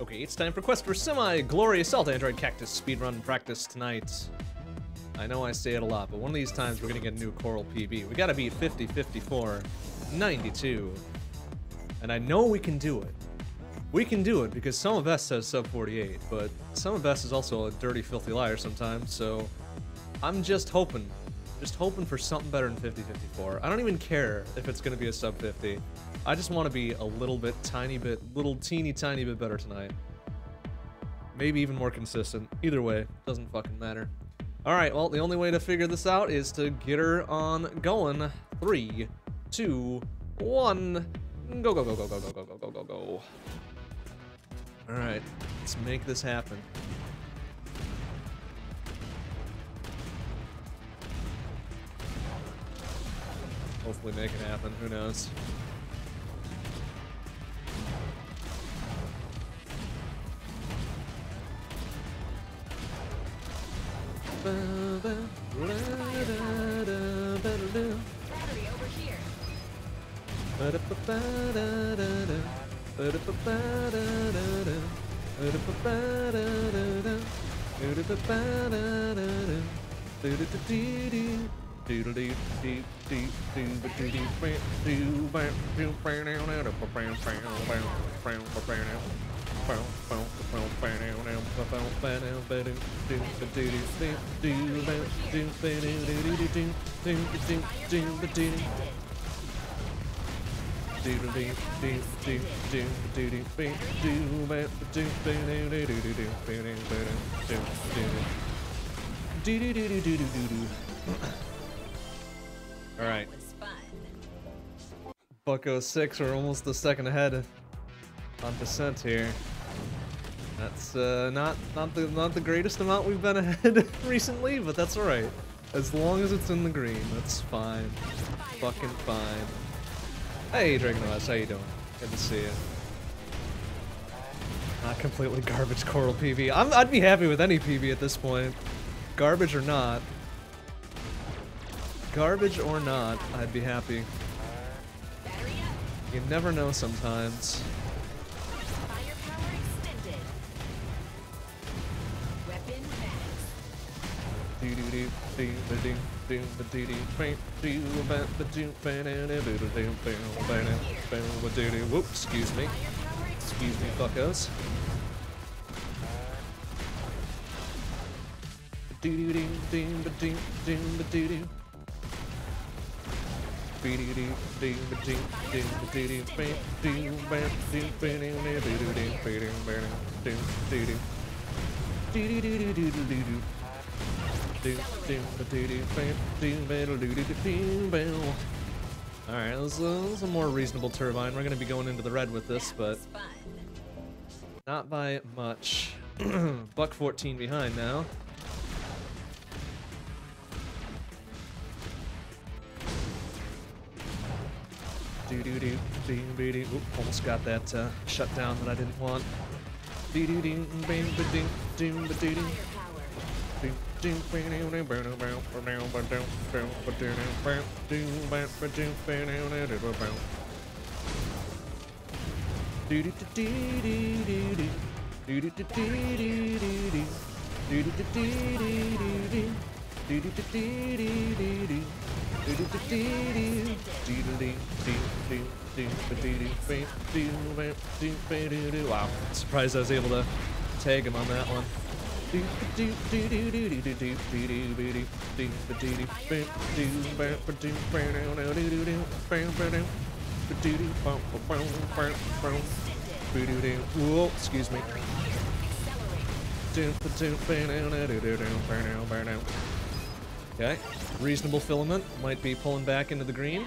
Okay, it's time for Quest for Semi Glory Assault Android Cactus speedrun practice tonight. I know I say it a lot, but one of these times we're gonna get a new Coral PB. We gotta beat 50, 54, 92. And I know we can do it. We can do it because some of us says sub 48, but some of us is also a dirty, filthy liar sometimes, so I'm just hoping. Just hoping for something better than 50, 54. I don't even care if it's gonna be a sub 50. I just want to be a little bit, tiny bit, little teeny tiny bit better tonight. Maybe even more consistent. Either way, doesn't fucking matter. Alright, well, the only way to figure this out is to get her on going. Three, two, one. Go, go, go, go, go, go, go, go, go, go, go. Alright, let's make this happen. Hopefully make it happen, who knows. Battery over here. All right, Bucko oh six we're almost a second ahead on descent here. That's uh, not not the not the greatest amount we've been ahead recently, but that's all right. As long as it's in the green, that's fine. Fucking fine. Hey, Dragon OS, how you doing? Good to see you. Not completely garbage Coral PB. I'm, I'd be happy with any PB at this point. Garbage or not. Garbage or not, I'd be happy. You never know sometimes. Whoop, excuse me. Excuse me, fuckos. Alright, this is a more reasonable turbine. We're gonna be going into the red with this, but not by much. Buck 14 behind now. Do do do do do do. Oop, almost got that uh, shut down that I didn't want. Do do do ding ding ba doo doo. Firepower. Wow, surprised I was able to tag him on that one. Whoa, excuse me. Okay, reasonable filament. Might be pulling back into the green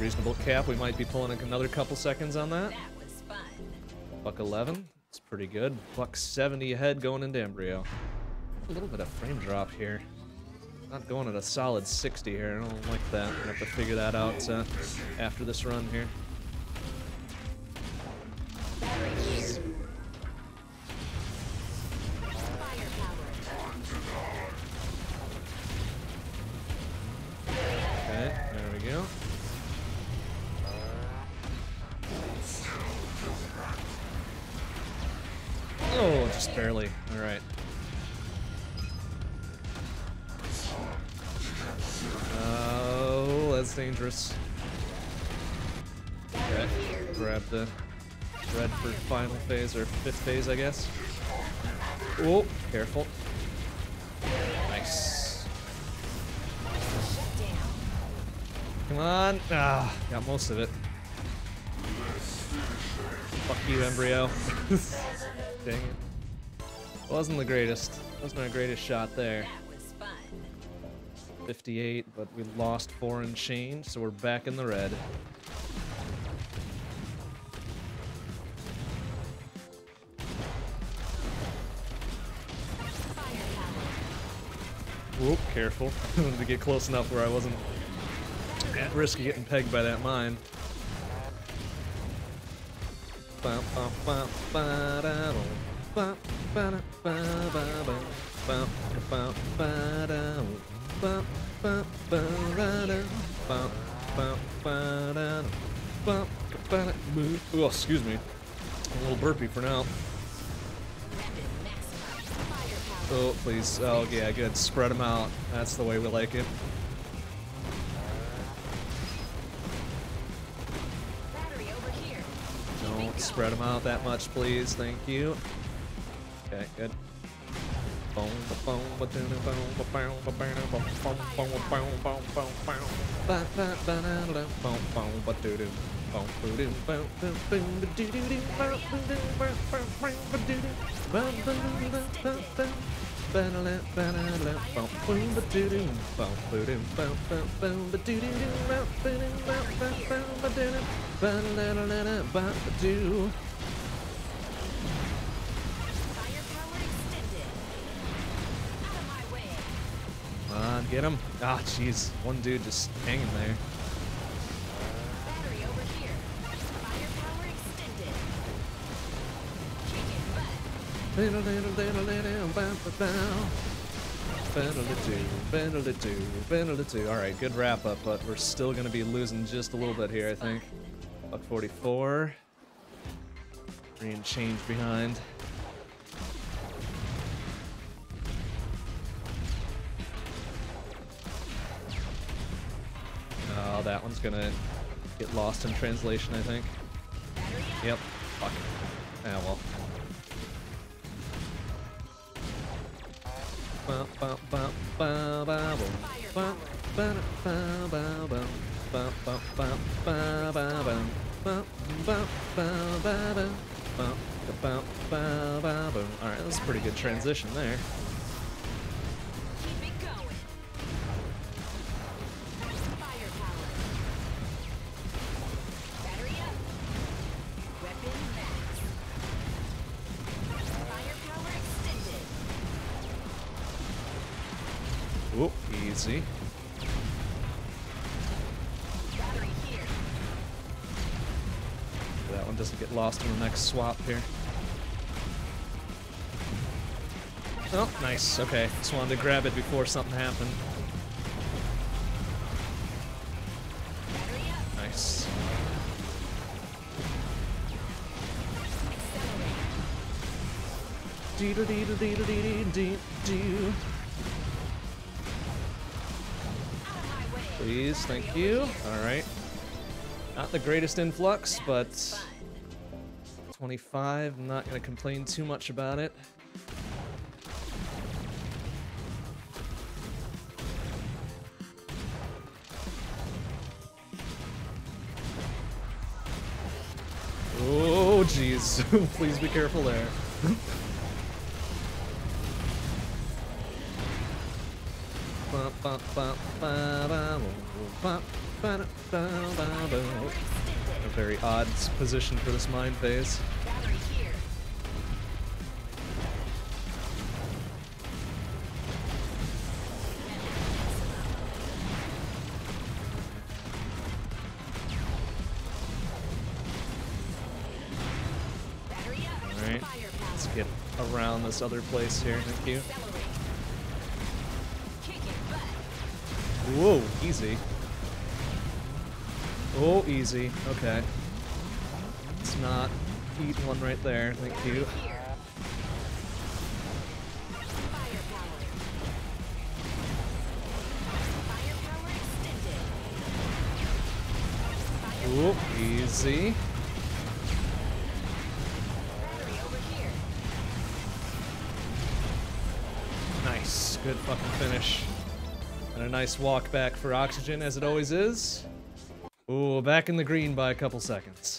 Reasonable cap. We might be pulling another couple seconds on that. Buck 11. It's pretty good. Buck 70 ahead going into Embryo. A little bit of frame drop here. Not going at a solid 60 here. I don't like that. I'm gonna have to figure that out uh, after this run here. Okay, there we go. Oh, just barely. All right. Dangerous. Okay, grab the red for final phase or fifth phase, I guess. Oh, careful. Nice. Come on. Ah, got most of it. Fuck you, embryo. Dang it. Wasn't the greatest. Wasn't our greatest shot there. That was fun. 58, but we lost four and change, so we're back in the red. Whoop, careful. Wanted to get close enough where I wasn't at risk of getting pegged by that mine. Oh, excuse me. A little burpy for now. Oh, please. Oh, yeah, good. Spread them out. That's the way we like it Don't spread them out that much, please. Thank you. Okay, good. Boom, ba- boom, ba- doo- doo- boom, ba- boom, ba- boom, ba- boom, boom, boom, boom, boom, boom. Ba- ba- ba- da- da- boom, boom, ba- doo- doo. Boom, boo- doo, boom, boom, boom, ba- doo- doo- doo. Boom, boo- doo, boom, boom, boom, ba- doo- doo. Boom, boom, boom, boom, boom. Ba-da-da, ba-da-da, boom, boom, ba- doo- doo. Boom, boo- doo, boom, boom, boom, ba- doo- doo- doo. Boom, boo- doo, boom, boom, boom, ba- doo- doo. Ba-da-da-da-da, ba- doo. Firepower extended. Out of my way. Come on, get him. Ah, jeez. One dude just hanging there. Battery over here. Firepower extended. Kicking butt. Alright, good wrap up, but we're still gonna be losing just a little bit here, I think. Buck 44. Three and change behind. Oh, that one's gonna get lost in translation, I think. Yep. Fuck. Ah, well. Ba, ba, ba, ba, ba, boom. Ba, Oh, easy. That one doesn't get lost in the next swap here. Oh, nice. Okay, just wanted to grab it before something happened. Nice. Dee dee dee dee dee dee dee dee. Please, thank you. All right. Not the greatest influx, but 25. I'm not gonna complain too much about it. Oh, jeez. Please be careful there. Odd position for this mine phase. Alright. Let's get around this other place here. Thank you. Whoa, easy. Oh, easy. Okay. Eat one right there. Thank you. Here. Firepower. Firepower extended. Oh, easy. Nice. Good fucking finish. And a nice walk back for oxygen, as it always is. Ooh, back in the green by a couple seconds.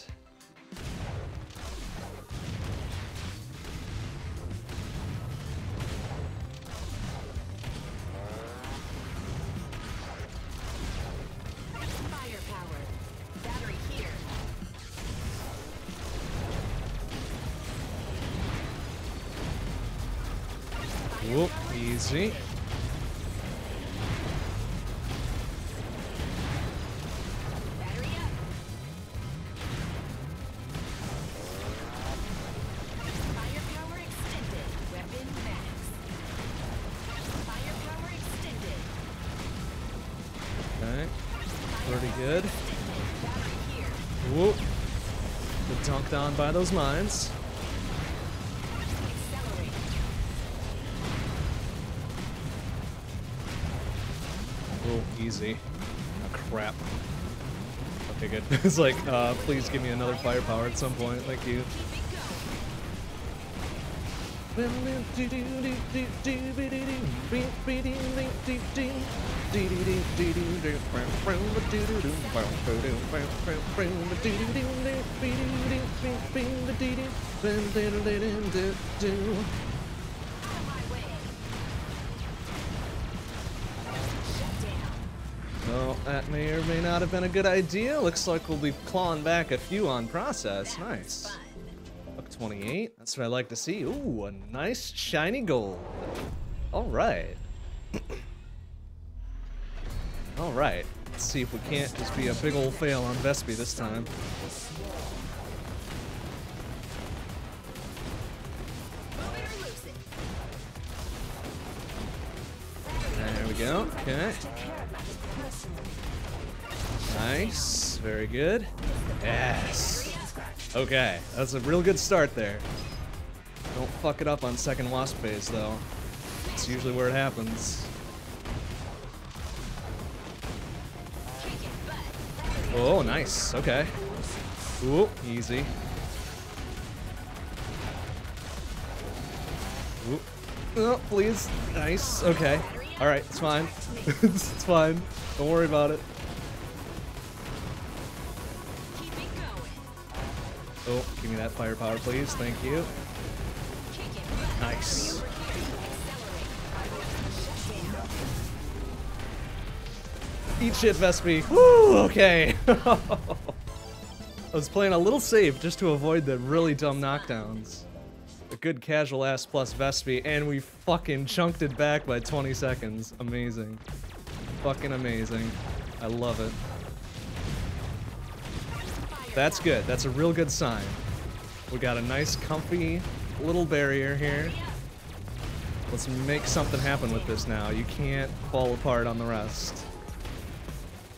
By those mines. Oh, easy. Oh, crap. Okay, good. it's like, uh, please give me another firepower at some point. Thank you. Well, that may or may not have been a good idea. Looks like we'll be clawing back a few on process. Nice. Buck 28. That's what I like to see. Ooh, a nice shiny gold. All right. All right. Let's see if we can't just be a big old fail on Vespi this time. There we go. Okay. Nice. Very good. Yes. Okay. That's a real good start there. Don't fuck it up on second wasp phase though. It's usually where it happens. Oh, nice. Okay. Ooh, easy. Ooh. Oh, please. Nice. Okay. All right. It's fine. it's fine. Don't worry about it. Oh, give me that firepower, please. Thank you. Nice. Eat shit, Vespi. Woo, okay. I was playing a little safe just to avoid the really dumb knockdowns. A good casual ass plus Vespi, and we fucking chunked it back by 20 seconds. Amazing. Fucking amazing. I love it. That's good. That's a real good sign. We got a nice, comfy little barrier here. Let's make something happen with this now. You can't fall apart on the rest.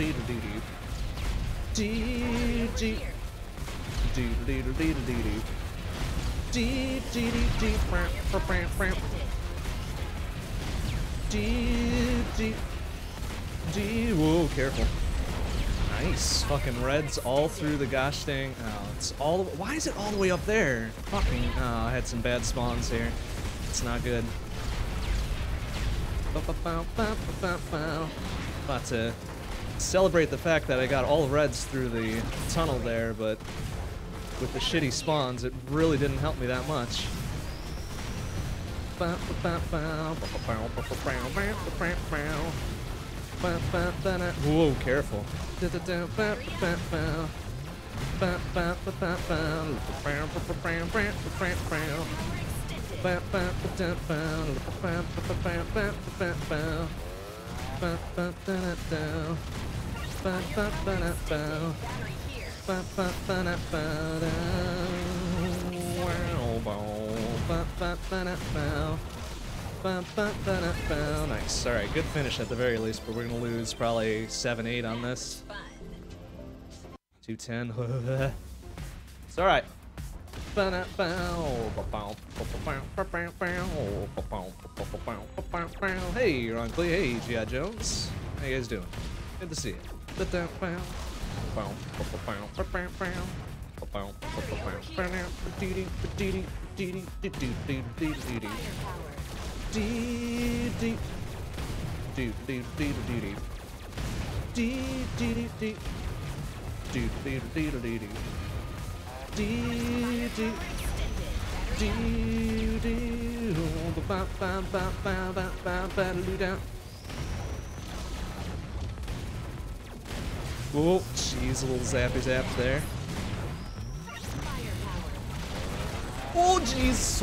Do do do do do do. Do do Here. do do do do do do. Do do do do bram, bram, bram. Do do do. Whoa, careful. Nice. Fucking reds all through the gosh dang. Oh, it's all. The, why is it all the way up there? Fucking. Oh, I had some bad spawns here. It's not good. About to uh, celebrate the fact that I got all reds through the tunnel there, but with the shitty spawns, it really didn't help me that much. Whoa, careful. Nice. All right, good finish at the very least, but we're gonna lose probably seven, eight on this. Fun. Two ten. it's all right. Hey, you're on Clee. Hey, G.I. Jones. How you guys doing? and that's it. Do do do the bop bop bop bop bop bop do down. Oh, jeez, a little zappy zap there. Oh, jeez.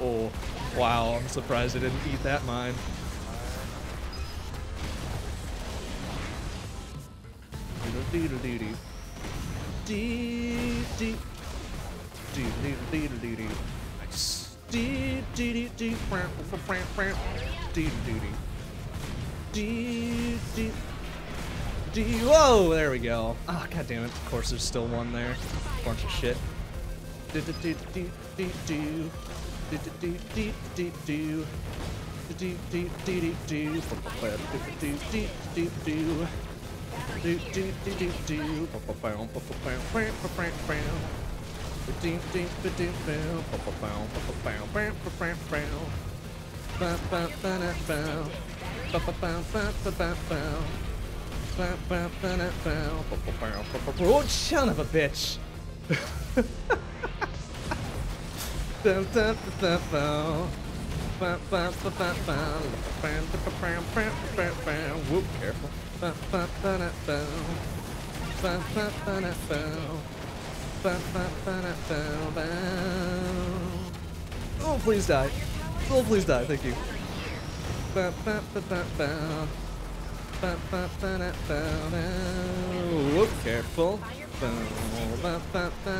Oh, wow, I'm surprised I didn't eat that mine. Doodle doodle doodle. Dee dee. dee dee dee dee Dee dee dee dee. Doodle doodle. Dee dee. Whoa, there we go. Ah, god damn it. Of course, there's still one there. Bunch of shit. Do do do do do do. Do do do do do do. Do do do do do. Do do do do do. Do do do do do. Ba-ba-bow, ba-ba-bow, bam, ba-bam, bam. Do do do Oh, son of a bitch! Whoop, careful. Oh, please die. Oh, please die, thank you. Ba, ba, ba, bow. Ba, da. Whoop, careful. Da, da, da.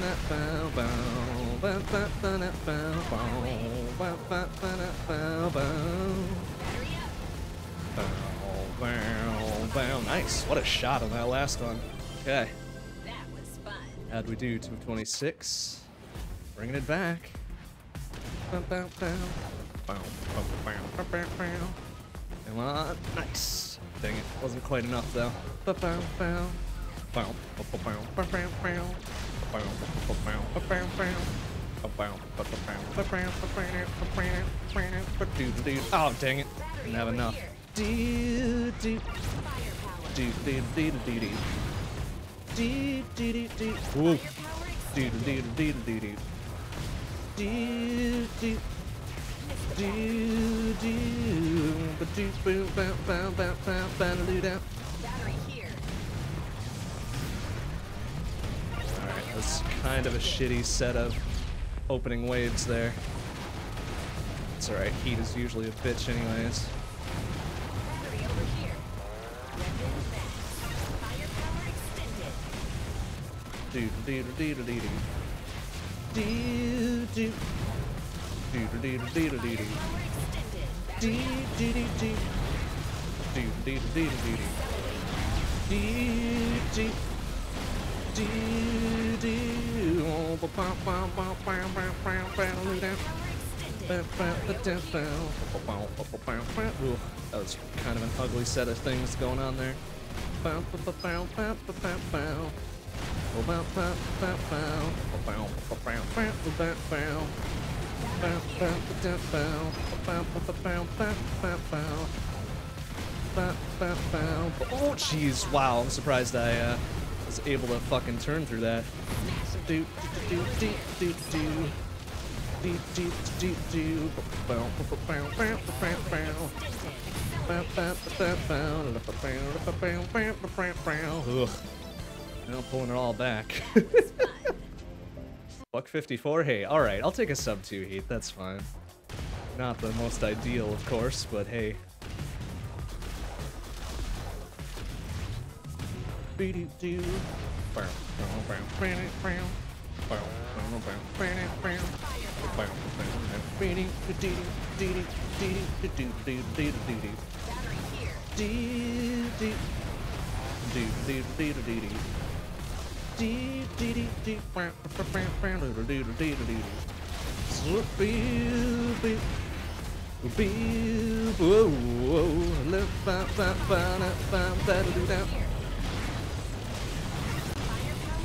Nice. What a shot on that last one. Okay. How'd we do? 226. Bringing it back. Come on. Nice. Dang it. Wasn't quite enough, though. Oh, dang it. Didn't have enough. Battery here. kind of a shitty set of opening waves there. It's alright, heat is usually a bitch anyways. Do do do do do. Do do. Do that. Was kind of an ugly set of things going on there. Oh, jeez. Wow, I'm surprised I uh, was able to fucking turn through that. Do, do, do, do, pulling it all back. Buck 54? Hey, alright, I'll take a sub 2 heat, that's fine. Not the most ideal, of course, but hey.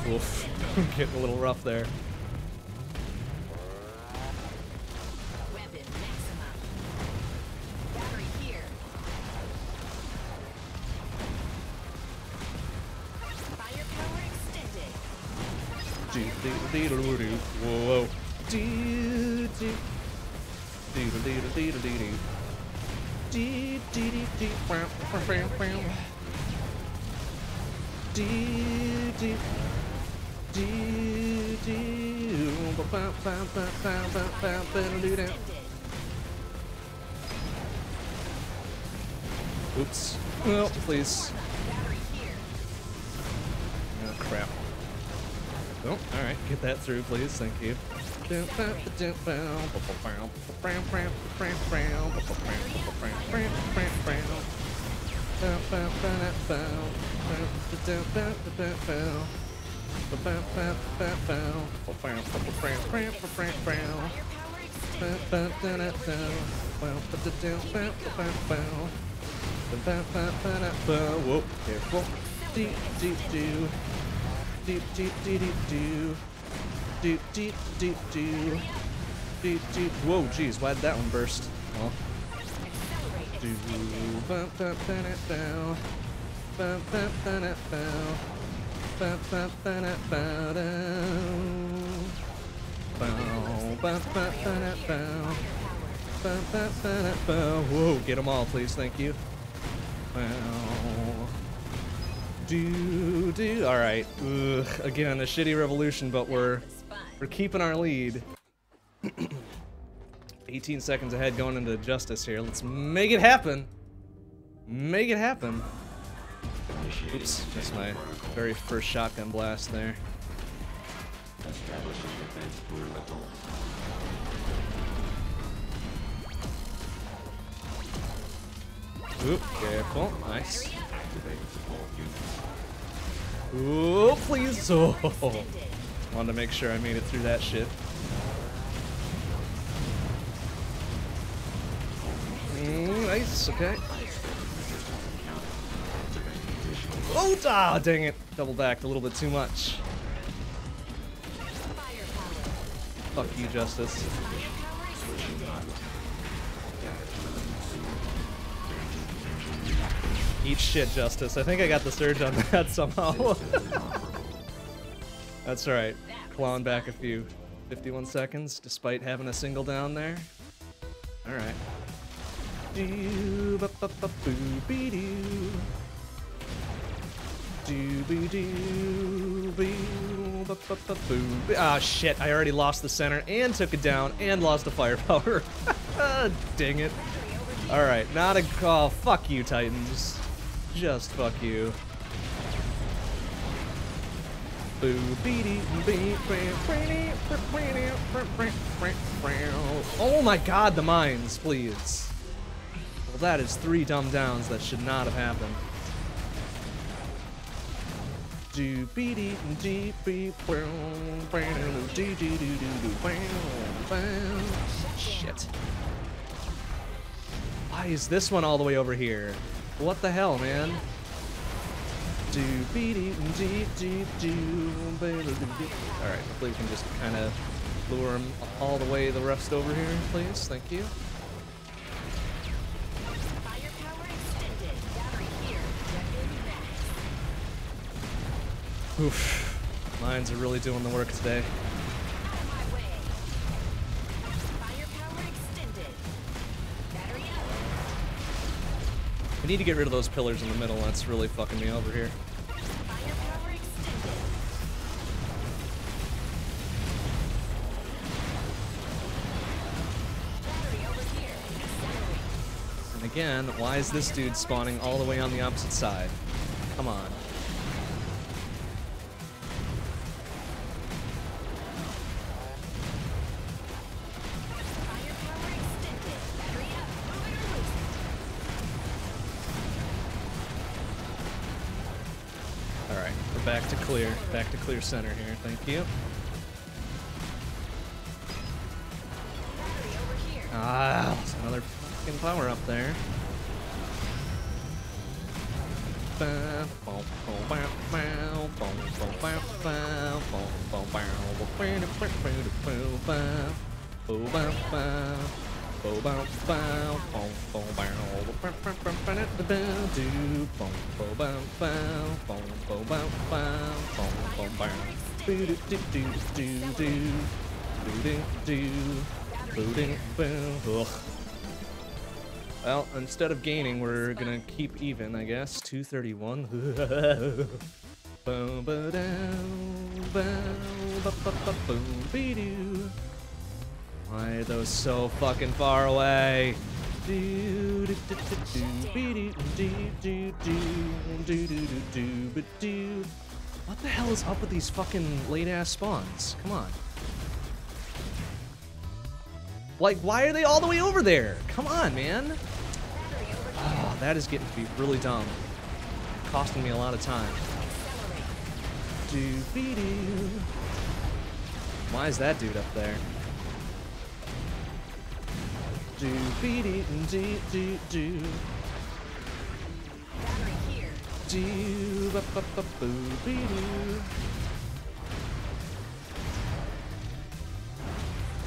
Oof, getting a little rough there. Whoa. Oops. No, oh, please. Oh, crap. Oh, alright. Get that through, please. Thank you. Whoa, careful. Do, do, do. Do, do, do, do, do. Do, do, do, do. Do, do. Whoa, jeez, why did that one burst? Well. Whoa, get them all, please, thank you. Bow. Do, do. Alright. Ugh. Again, a shitty revolution, but we're we're keeping our lead. 18 seconds ahead going into justice here. Let's make it happen. Make it happen. Oops, that's my very first shotgun blast there. Oop, careful. Nice. Ooh, please. Oh. Wanted to make sure I made it through that shit. Mm, nice, okay. Oh, ah, dang it. Double backed a little bit too much. Fuck you, Justice. Eat shit, Justice. I think I got the surge on that somehow. That's alright. Clawing back a few. 51 seconds, despite having a single down there. Alright. Ah, shit. I already lost the center and took it down and lost the firepower. Dang it. Alright, not a call. fuck you, Titans. Just fuck you. Boo beady Oh my god, the mines, please. Well, that is three dumb downs that should not have happened. Do beady dee Shit. Why is this one all the way over here? What the hell, man? Do beady dee dee do Alright, hopefully we can just kind of lure him all the way the rest over here, please. Thank you. Firepower extended. Battery here. Weapon max. Oof. Mines are really doing the work today. We need to get rid of those pillars in the middle. That's really fucking me over here. And again, why is this dude spawning all the way on the opposite side? Come on. Clear. Back to clear center here. Thank you. Ah, another fucking power up there. Well, instead of gaining, we're gonna keep even, I guess. 231. Boom, ba, down, bow, ba, ba, ba, boom, be-doo. Why are those so fucking far away? What the hell is up with these fucking late ass spawns? Come on. Like, why are they all the way over there? Come on, man. Oh, that is getting to be really dumb. Costing me a lot of time. Why is that dude up there? do, do, do, do. Do,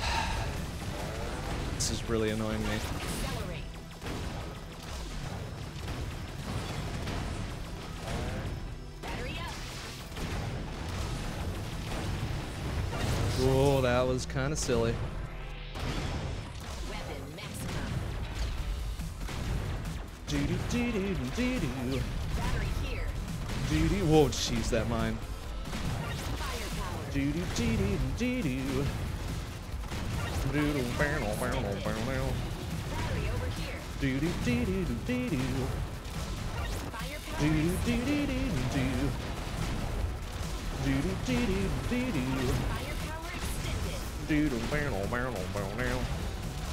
this is really annoying me. Oh, that was kind of silly. Doo doo doo doo. Battery here. Doo. Whoa, jeez, that mine. Doo doo doo doo doo doo. Doo doo barrel barrel barrel. Battery over here. Doo doo doo doo doo doo. Doo doo doo doo doo doo. Doo doo doo doo barrel barrel barrel.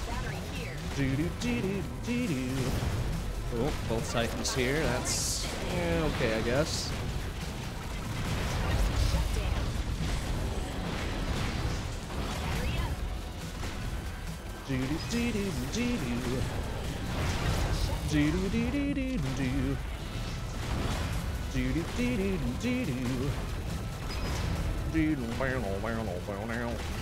Battery here. Doo doo doo doo doo doo. Oh, both titans here. That's yeah, okay, I guess. Up. Do do do do do do. Do do do do do do. Do do do do do do. Doodle barrel barrel barrel. Battery over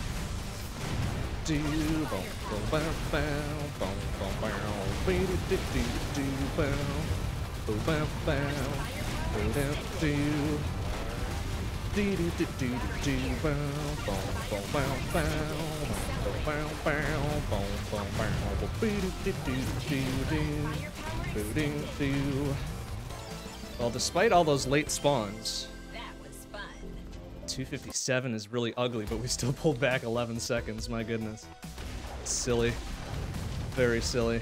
Well, despite all those late spawns. 257 is really ugly, but we still pulled back 11 seconds. My goodness. Silly. Very silly.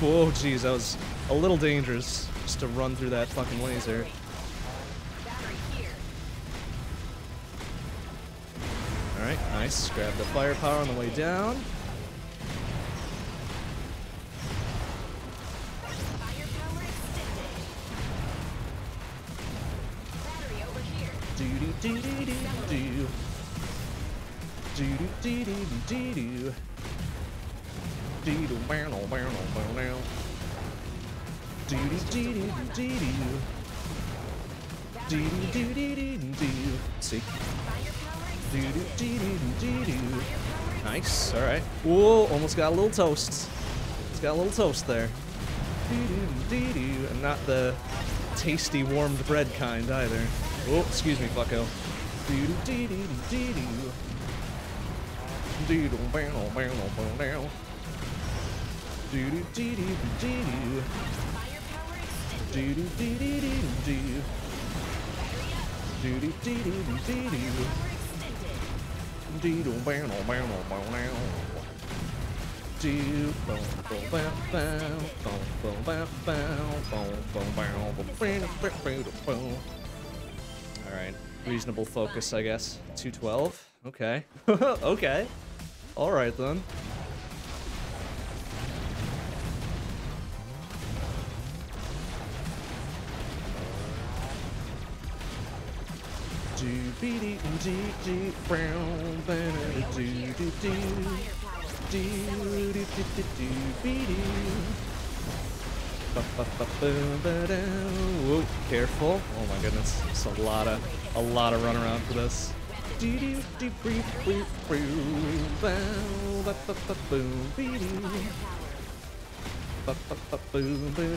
Whoa, jeez, that was a little dangerous just to run through that fucking laser. Alright, nice. Grab the firepower on the way down. Do do do do do do. Do do do do do do. Do bow no bow no bow now. Do do do do do do. Do do do do do do. See? Do do do do do do. Nice. Alright. Whoa, almost got a little toast. Just got a little toast there. Do do do do. And not the tasty warmed bread kind either. Oh, excuse me, fucko. Do do do do do do. Alright. Reasonable focus, I guess. 212. Okay. okay. Alright then. Do be do do do brown bear do do do do do do do be do. Ba ba ba ba ba. Whoa, careful. Oh my goodness. It's a lot of a lot of run around for this.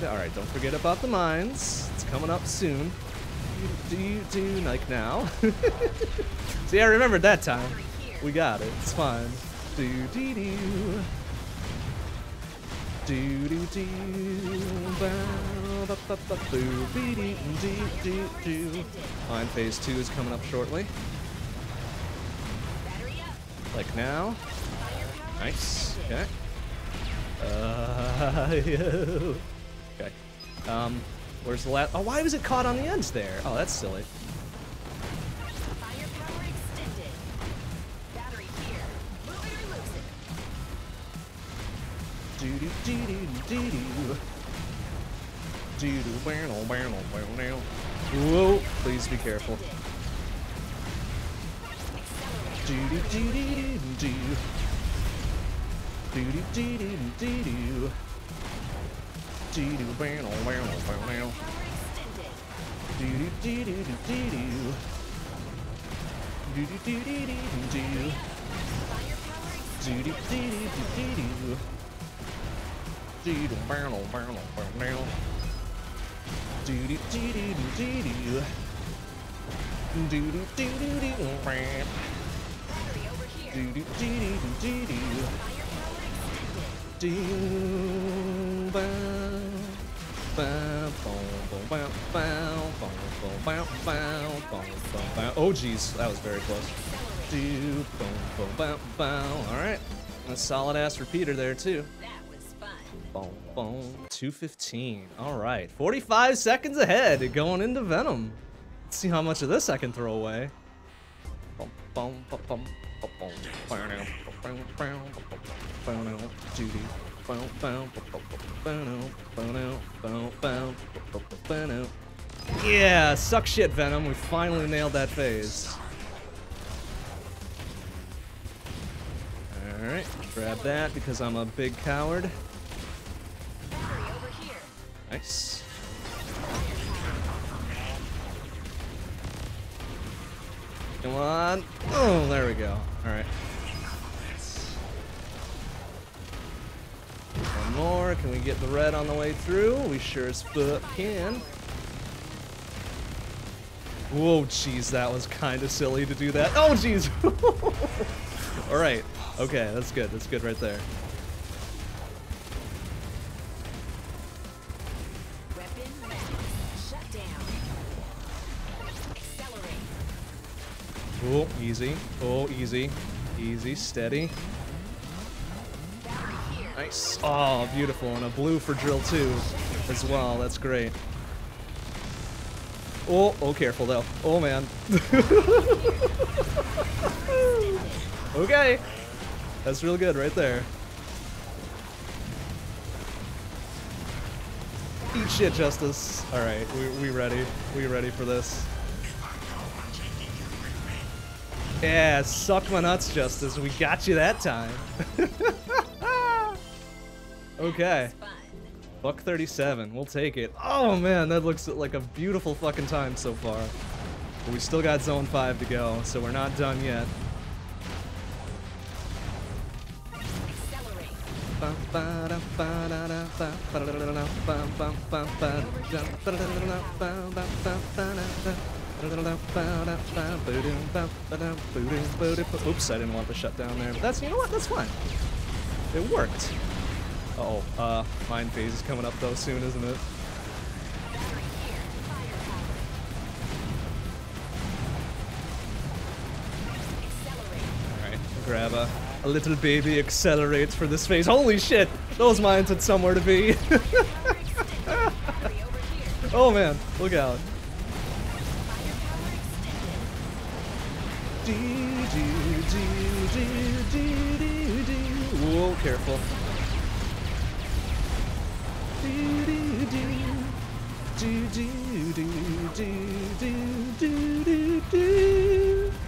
Alright, don't forget about the mines. It's coming up soon. Do you do like now? See, I remembered that time. We got it. It's fine. Do do do do do do. Mine phase two is coming up shortly. Like now. Nice. Okay. Uh, okay. Um, where's the last? Oh, why was it caught on the ends there? Oh, that's silly. Firepower extended. Battery here. Move it or lose it. Do do do do do do. Do do bow no bow no bow now. Whoa! Please be careful. Do do do do do do. Do do do do do do. Do do bow now. Power extended. Do do do do do do do. Do do do do do do. Firepower Do do extended. do do do do. Do do bow bow bow. Do do do do do do do. Do do do do do Oh, jeez, that was very close. All right, a solid ass repeater there too. Boom, boom. 215. All right, 45 seconds ahead going into Venom. Let's see how much of this I can throw away. Boom, boom, boom, boom, Yeah, suck shit, Venom. We finally nailed that phase. Alright, grab that because I'm a big coward. Nice. Come on. Oh, there we go. Alright. One more. Can we get the red on the way through? We sure as fuck can. Whoa, jeez, that was kind of silly to do that. Oh, jeez. Alright. Okay, that's good. That's good right there. Oh, easy. Oh, easy. Easy, steady. Nice. Oh, beautiful. And a blue for drill two as well. That's great. Oh, oh, careful though. Oh, man. okay. That's real good right there. Eat shit, Justice. All right, we, we ready. We ready for this. Yeah, suck my nuts, Justice. We got you that time. okay. Buck 37. We'll take it. Oh, man, that looks like a beautiful fucking time so far. But we still got Zone 5 to go, so we're not done yet. Oops, I didn't want the shutdown there. But that's, you know what, that's fine. It worked. Uh oh uh, mine phase is coming up though soon, isn't it? Alright, grab a, a little baby accelerates for this phase. Holy shit! Those mines had somewhere to be. Oh man, look out. Do, do, do, do. Whoa, careful. Do, do, do. Do, do, do, do, do, do, do, do.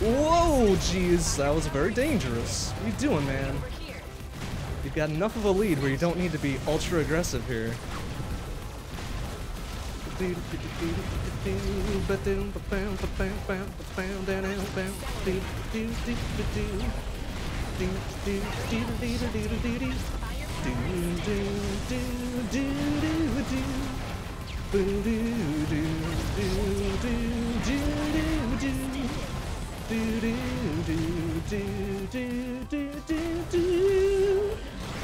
Whoa, jeez, that was very dangerous. What are you doing, man? You've got enough of a lead where you don't need to be ultra aggressive here.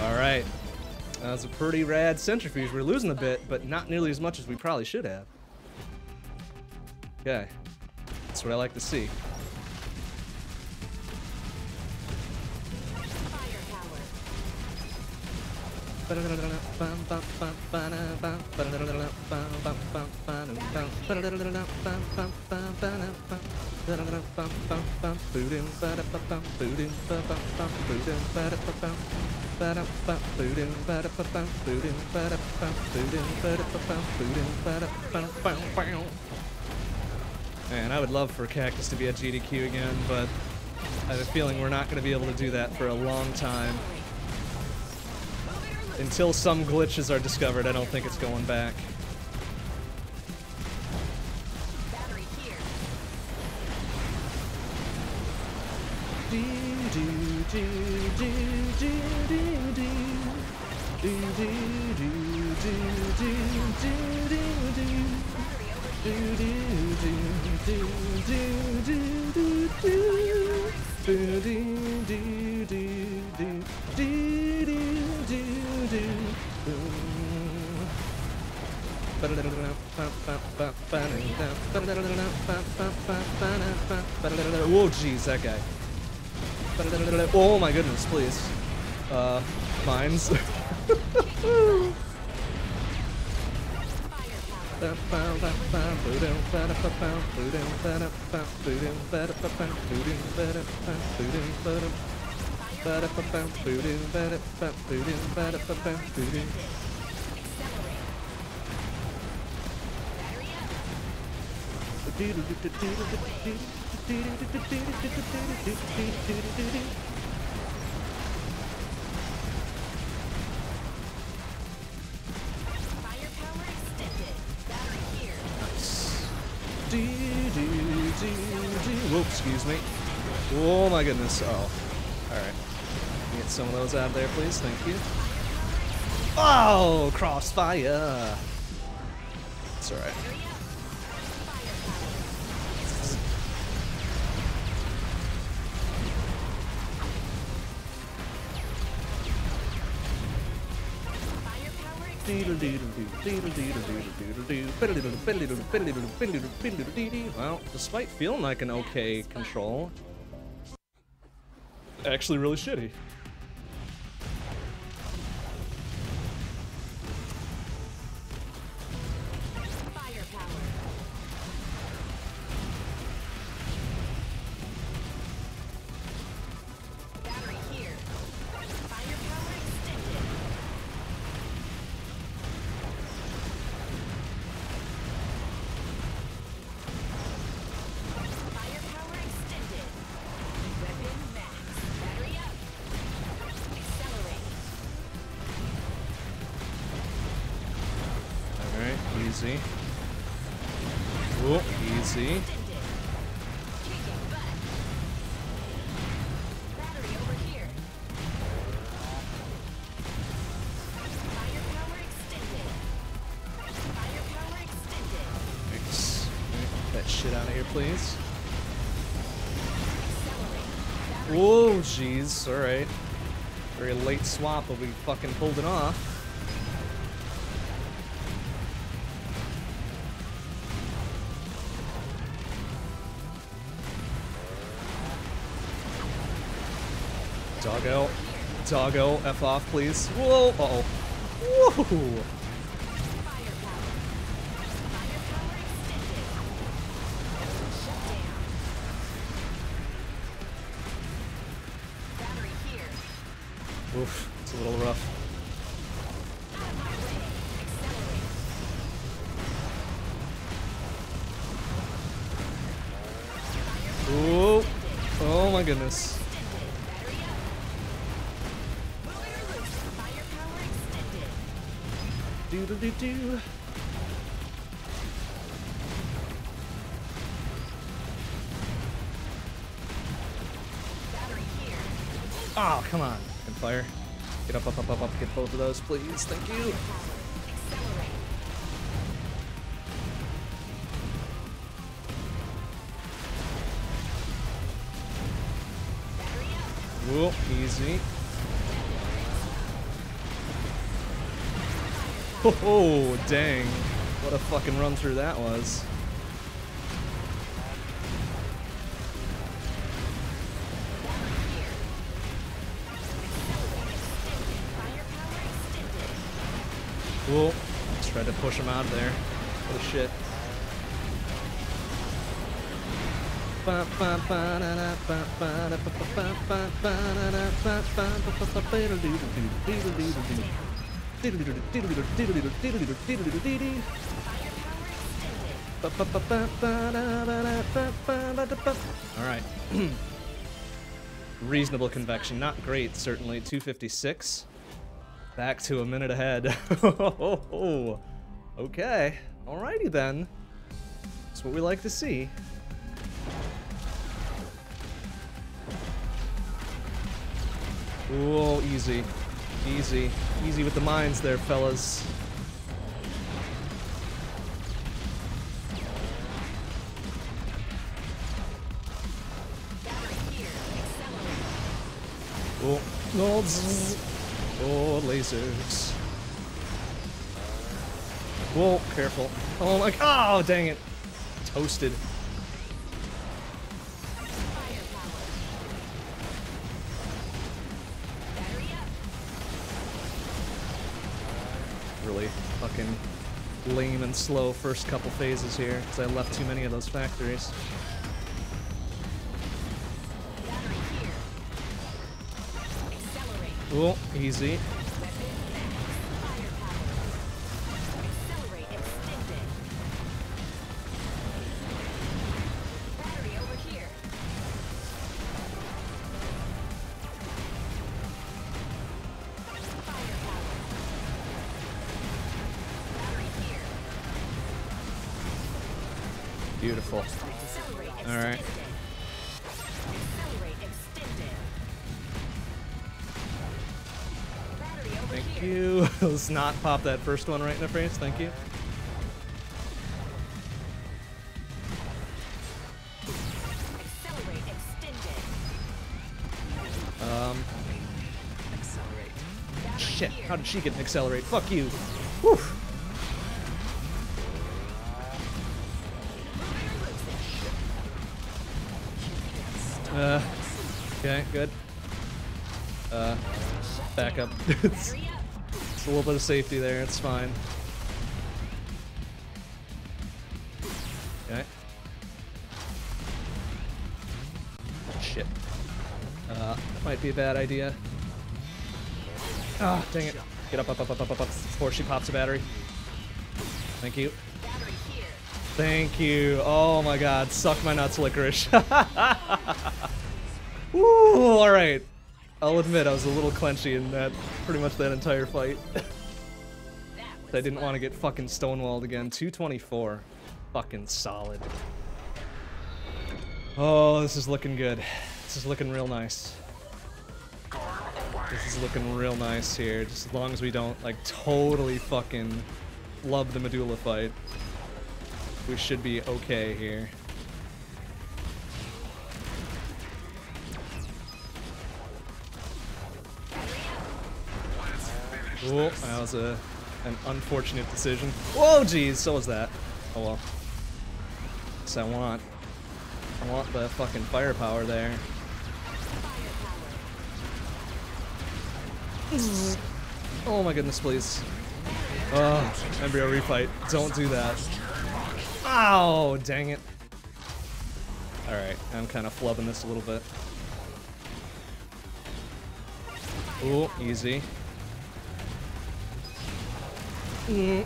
All right. That was a pretty rad centrifuge. We're losing a bit, but not nearly as much as we probably should have. Okay. That's what I like to see. Man, I would love for Cactus to be at GDQ again, but I have a feeling we're not going to be able to do that for a long time. Until some glitches are discovered, I don't think it's going back. Whoa, jeez, that guy. Oh my goodness, please. Uh, mines. Firepower extended. Battery here. Whoa, excuse me. Oh my goodness. Oh. Alright. Get some of those out of there, please. Thank you. Oh, crossfire. It's alright. Well, despite feeling like an okay control, actually really shitty. Shit out of here, please. Whoa, jeez. Alright. Very late swap, but we fucking pulled it off. Doggo. Doggo, F off, please. Whoa, uh-oh. Whoa! Do do. Oh, come on. Fire. Get up, up, up, up, up. Get both of those, please. Thank you. Oh, dang. What a fucking run through that was. Whoa. Let's try to push him out of there. What a shit. Alright. reasonable convection. Not great, certainly. 256. Back to a minute ahead. okay. Alrighty then. That's what we like to see. Ooh, easy. Easy. Easy with the mines there, fellas. Oh, no, oh, lasers. Whoa, careful. Oh my, oh, dang it. Toasted. Lame and slow first couple phases here, because I left too many of those factories. Battery here. Accelerate. Oh, easy. Beautiful. All right. Accelerate extended. Battery over Thank you. Let's not pop that first one right in the face. Thank you. Um, shit. How did she get an accelerate? Fuck you. Whew. It's, it's a little bit of safety there. It's fine. Okay. Shit. Uh, that might be a bad idea. Ah, dang it. Get up, up, up, up, up, up, up before she pops a battery. Thank you. Thank you. Oh my god, suck my nuts, licorice. Woo, alright. I'll admit I was a little clenchy in that pretty much that entire fight. I didn't want to get fucking stonewalled again. 224. Fucking solid. Oh, this is looking good. This is looking real nice. This is looking real nice here. Just as long as we don't, like, totally fucking love the medulla fight. We should be okay here. Oh, that was a an unfortunate decision. Whoa, geez, so was that. Oh well. So I want, I want the fucking firepower there. Oh my goodness, please. Oh, embryo refight. Don't do that. Ow, dang it. Alright, I'm kind of flubbing this a little bit. Ooh, easy. Mm.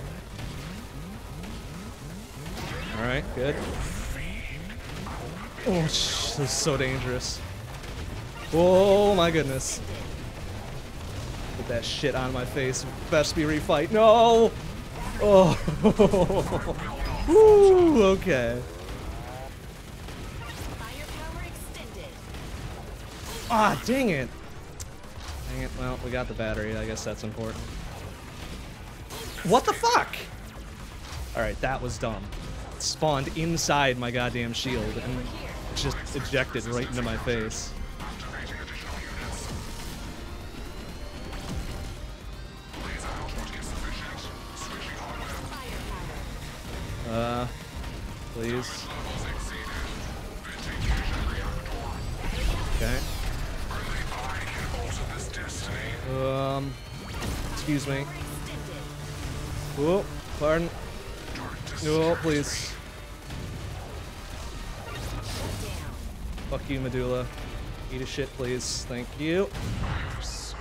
Alright, good. Oh, this is so dangerous. Oh my goodness. Put that shit on my face. Best be refight. No! Oh! Woo, okay. Ah, dang it. Dang it. Well, we got the battery. I guess that's important. What the fuck? Alright, that was dumb. It spawned inside my goddamn shield and just ejected right into my face. Uh, please. Okay. Um, excuse me. Pardon. Oh, please. Fuck you, Medulla. Eat a shit, please. Thank you.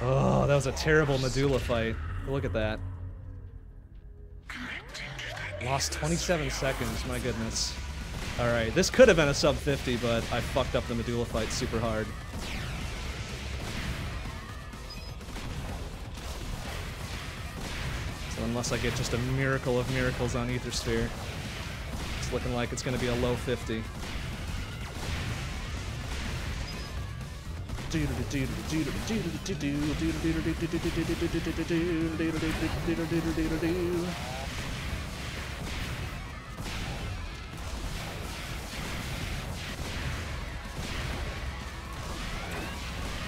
Oh, that was a terrible Medulla fight. Look at that. Lost 27 seconds, my goodness. Alright, this could have been a sub 50, but I fucked up the Medulla fight super hard. Unless I get just a miracle of miracles on Ether Sphere, it's looking like it's gonna be a low 50.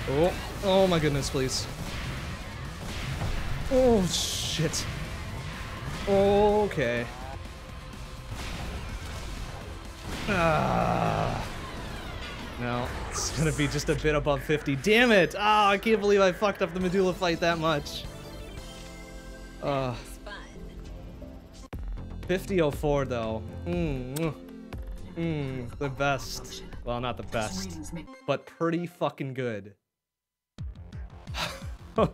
Oh, oh my goodness, please. Oh shit. Okay. Ah. No, it's gonna be just a bit above 50. Damn it! Ah, I can't believe I fucked up the Medulla fight that much. Uh, 5004 though. Mmm. Mmm. The best. Well, not the best, but pretty fucking good.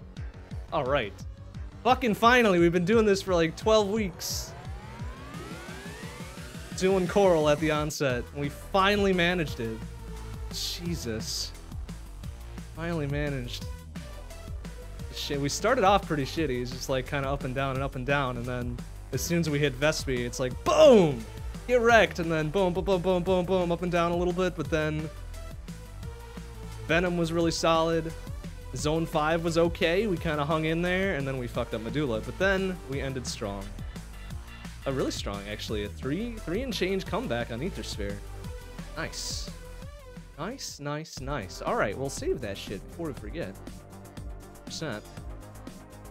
Alright. Fucking finally, we've been doing this for like 12 weeks. Doing Coral at the onset. We finally managed it. Jesus. Finally managed. Shit, we started off pretty shitty. It's just like kind of up and down and up and down, and then as soon as we hit Vespi, it's like boom, get wrecked, and then boom, boom, boom, boom, boom, boom, up and down a little bit. But then Venom was really solid. Zone 5 was okay. We kind of hung in there, and then we fucked up Medulla. But then we ended strong. A really strong, actually. A three, three and change comeback on Ether Sphere. Nice. Nice, nice, nice. All right, we'll save that shit before we forget. Percent.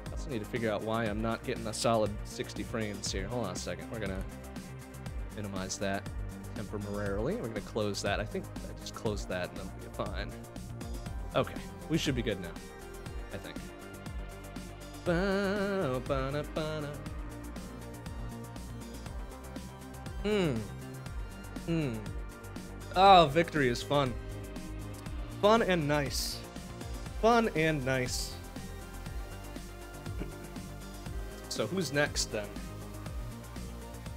I also need to figure out why I'm not getting a solid 60 frames here. Hold on a second. We're gonna minimize that temporarily. We're gonna close that. I think I just closed that and then we'll be fine. Okay, we should be good now. I think. Hmm. Hmm. Oh, victory is fun. Fun and nice. Fun and nice. So who's next then?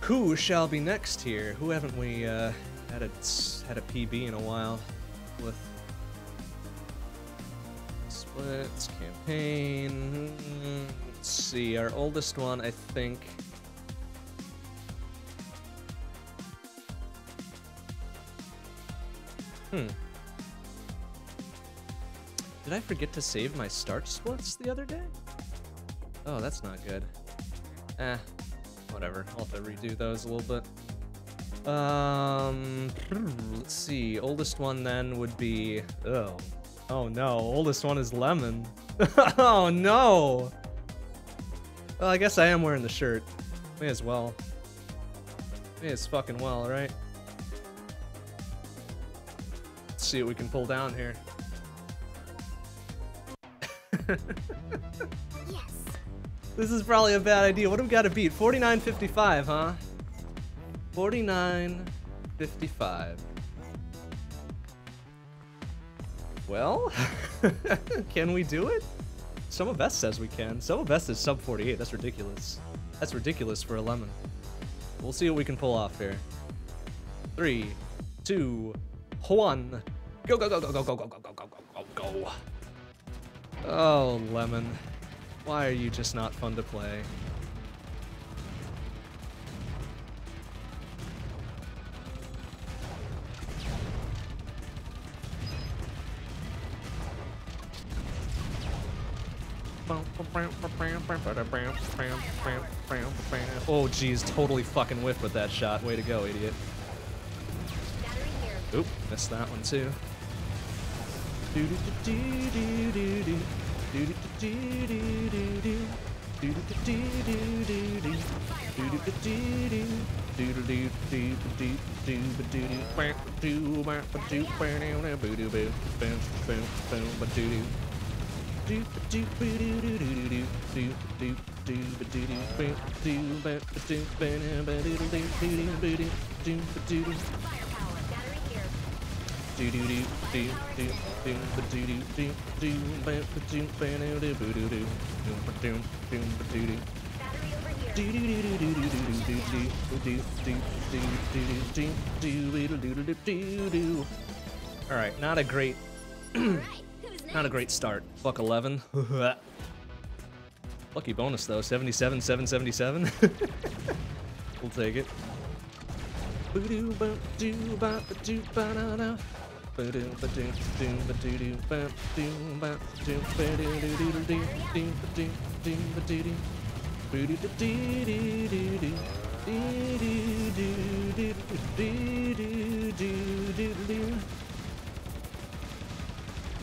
Who shall be next here? Who haven't we uh, had a had a PB in a while with? Splits campaign. Let's see. Our oldest one, I think. Hmm. Did I forget to save my start splits the other day? Oh, that's not good. Eh, whatever. I'll have to redo those a little bit. Um, let's see. Oldest one then would be. Oh, oh no. Oldest one is lemon. oh no. Well, I guess I am wearing the shirt. May as well. May as fucking well, right? Let's see what we can pull down here. Yes. This is probably a bad idea. What do we got to beat? 49.55, huh? 49.55. Well, can we do it? Some of S says we can. Some of S is sub 48. That's ridiculous. That's ridiculous for a lemon. We'll see what we can pull off here. Three, two, one. Go, go, go, go, go, go, go, go, go, go, go, go, go. Oh, lemon. Why are you just not fun to play? Oh geez, totally fucking whiffed with that shot. Way to go, idiot. Oop, missed that one too. All right, not a great, Not a great start. Fuck eleven. Lucky bonus though, 77, 777. we'll take it.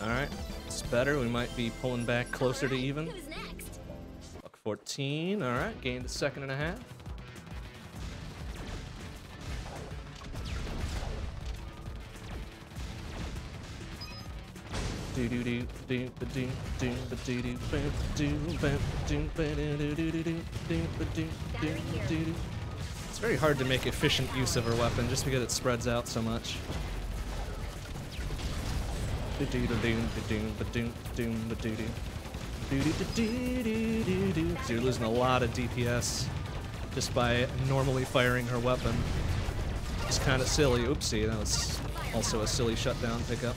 Alright, it's better. We might be pulling back closer to even. Buck 14, alright, gained a second and a half. It's very hard to make efficient use of her weapon just because it spreads out so much. So you're losing a lot of DPS just by normally firing her weapon. It's kind of silly. Oopsie, that was also a silly shutdown pickup.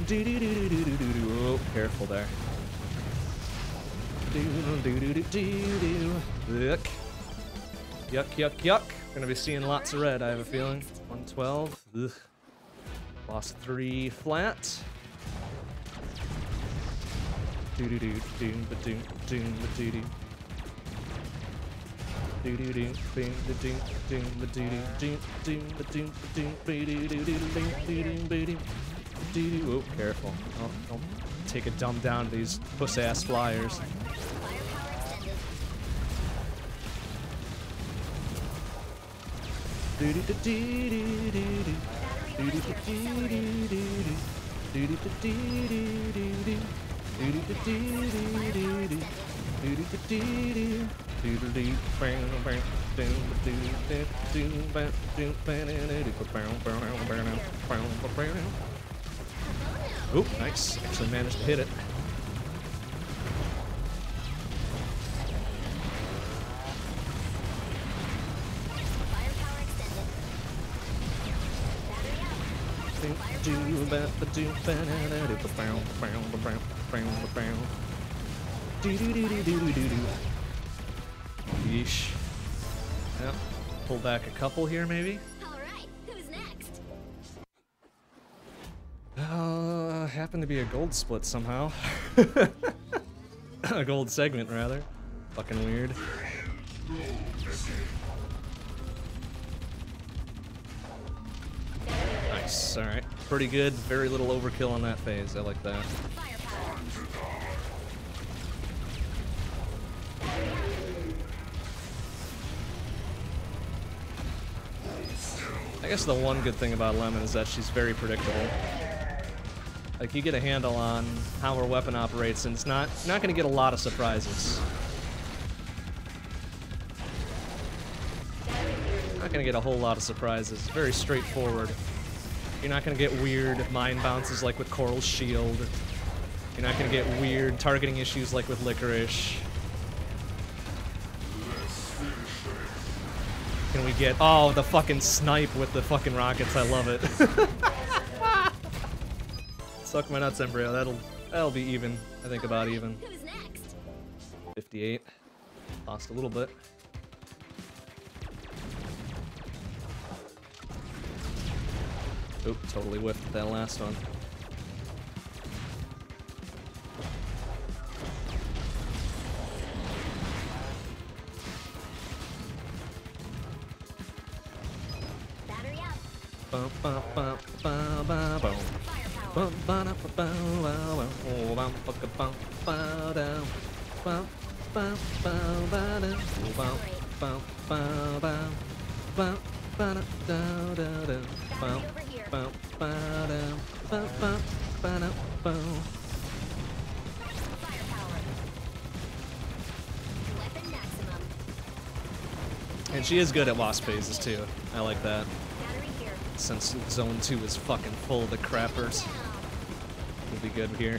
Battery out. Firepower. Oh, careful there. Yuck. Yuck, yuck, yuck. Gonna be seeing lots of red, I have a feeling. 112. Ugh. Lost three flat. Oh, careful. Oh, don't take a dumb down to these puss ass flyers. Oop, nice. Actually managed to hit it. Yeesh. Yep. Pull back a couple here, maybe. Uh, happened to be a gold split somehow. a gold segment, rather. Fucking weird. Nice, alright. Pretty good. Very little overkill on that phase. I like that. I guess the one good thing about Lemon is that she's very predictable. Like you get a handle on how her weapon operates, and it's not not gonna get a lot of surprises. Not gonna get a whole lot of surprises. Very straightforward. You're not gonna get weird mind bounces like with Coral's shield. You're not gonna get weird targeting issues like with Licorice. Can we get oh the fucking snipe with the fucking rockets? I love it. Suck my nuts, embryo. That'll that'll be even. I think about even. 58. Lost a little bit. Oop, totally whiffed that last one. Battery up. Bum, bum, bum, And she is good at lost phases too. I like that. Since zone 2 is fucking full of the crappers. We'll be good here.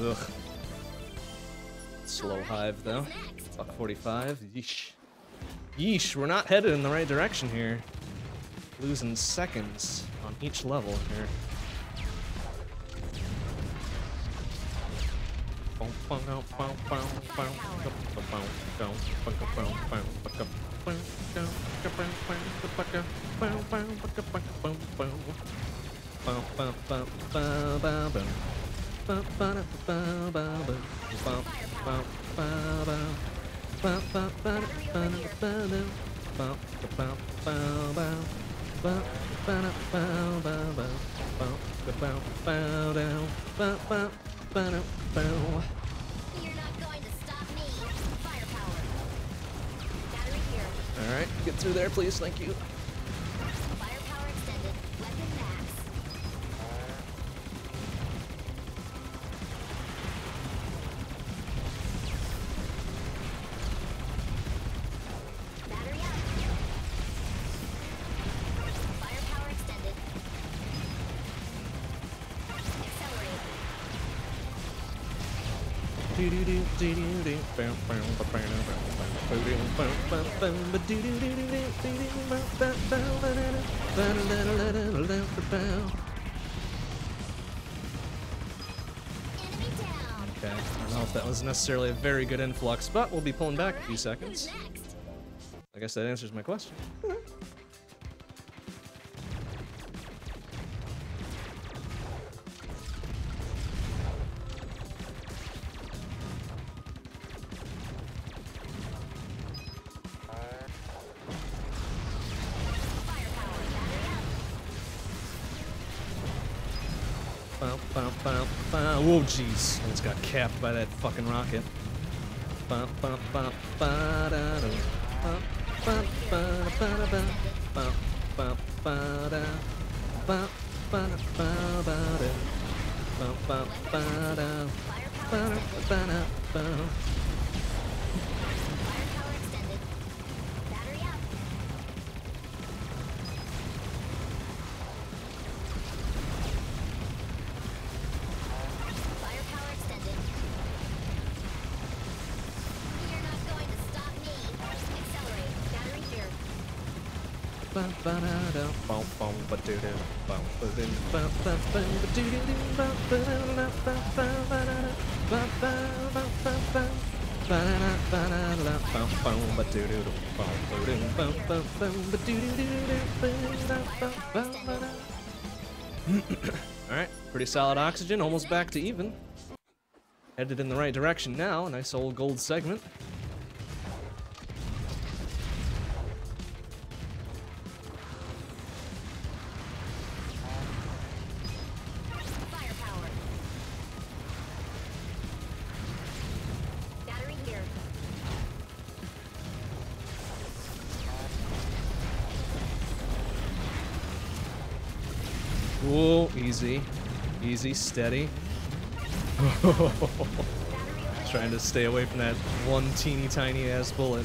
Ugh. Slow hive though. Buck 45. Yeesh. Yeesh, we're not headed in the right direction here. Losing seconds on each level here. You're not going to stop me. Firepower. Battery here. Alright, get through there, please. Thank you. Okay, I don't know if that was necessarily a very good influx, but we'll be pulling back a few seconds. I guess that answers my question. Jeez. Almost got capped by that fucking rocket. Alright, pretty solid oxygen, almost back to even. Headed in the right direction now, nice old gold segment. Easy. Easy, steady. Trying to stay away from that one teeny tiny ass bullet.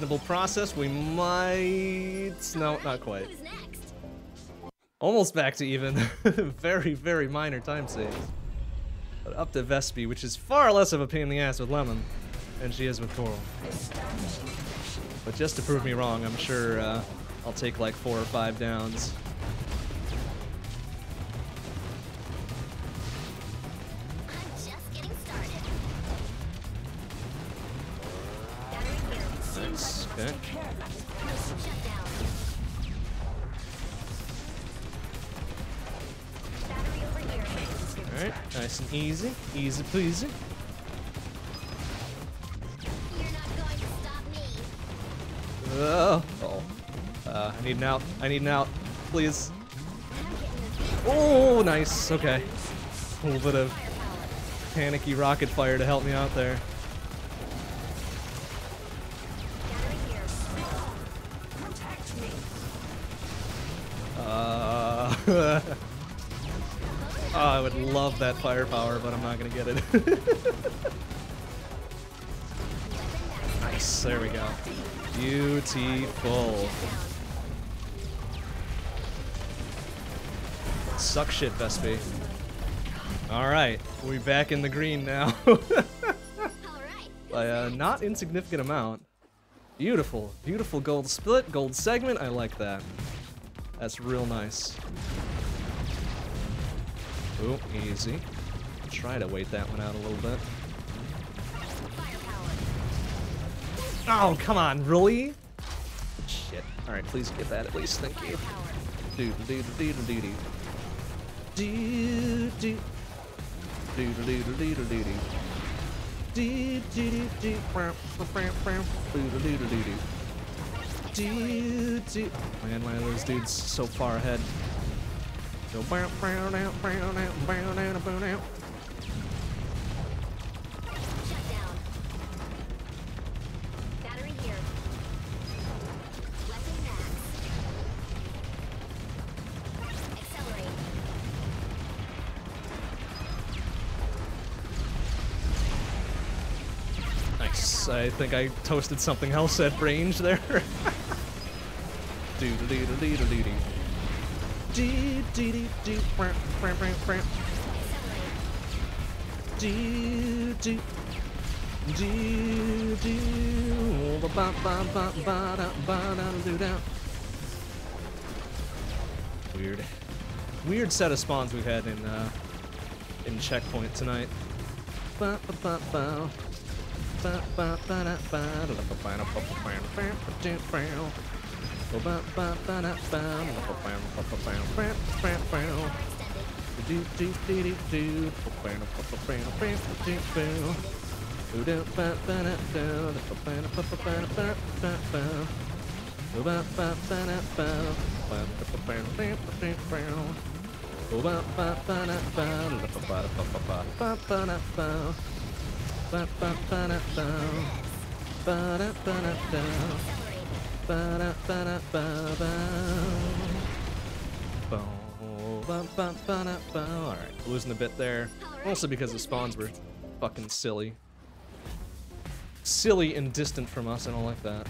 reasonable process, we might. No, not quite. Almost back to even. very, very minor time saves. But up to Vespi, which is far less of a pain in the ass with Lemon than she is with Coral. But just to prove me wrong, I'm sure uh, I'll take like four or five downs. Easy. Easy peasy. You're not going to stop me. Oh. oh. Uh, I need an out. I need an out. Please. I'm getting the feel Oh, nice. Okay. A little bit of panicky rocket fire to help me out there. Uh, oh, I would love that firepower, but I'm not gonna get it. nice, there we go. Beautiful. Suck shit, Vespi. Alright, we're back in the green now. By a not insignificant amount. Beautiful, beautiful gold split, gold segment, I like that. That's real nice. Oh, easy. Try to wait that one out a little bit. Oh, come on, really? Shit. Alright, please get that at least, thank you. Doo doo doo doo doo doo. Doo doo. Doo doo doo doo doo doo. Doo doo doo doo. Doo doo doo doo doo. Doo doo. Man, why are those dudes so far ahead? Nice. I think I toasted something else at range there. do do do do do do do bram bram bram bram. Do do do do ba ba ba ba da do da. Weird, weird set of spawns we've had in uh, in checkpoint tonight. Ba ba ba ba. Ba ba ba da ba da ba da ba da ba da ba da ba da. Ba-da-ba-da-ba. Alright, losing a bit there. Also because the spawns were fucking silly. Silly and distant from us, I don't like that.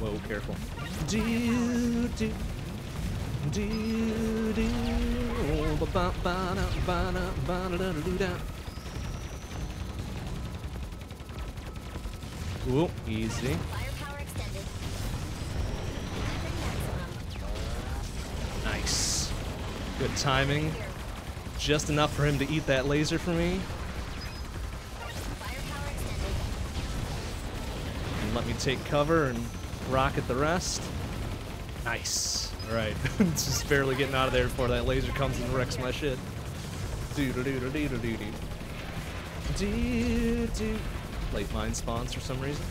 Whoa, careful. Ooh, easy. Nice. Good timing. Just enough for him to eat that laser for me and let me take cover and rocket the rest. Nice. Alright. Just barely getting out of there before that laser comes and wrecks my shit. Doo doo doo doo doo doo. Doo doo. Late mine spawns for some reason.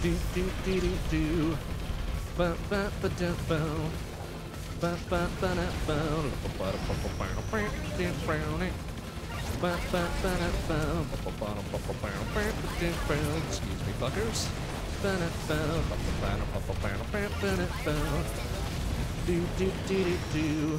Do do do do do. Ba ba ba da ba. Ba ba ba da ba. Ba ba ba da ba. Excuse me, fuckers. Do do do do do.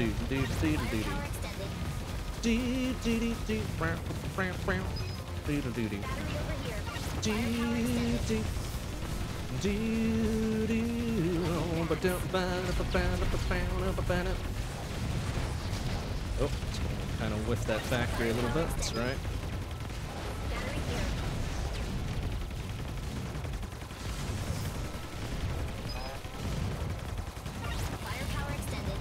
da da da. Wow, boom, ba ba. Ooh, nice. Killer Transit. Alright. Pulling it back a little bit more. 215, very consistent. Their gold split. Nice. Oh, killer first phase. Love it. Oh, kind of whiff that factory a little bit. That's right. Battery here. Firepower extended.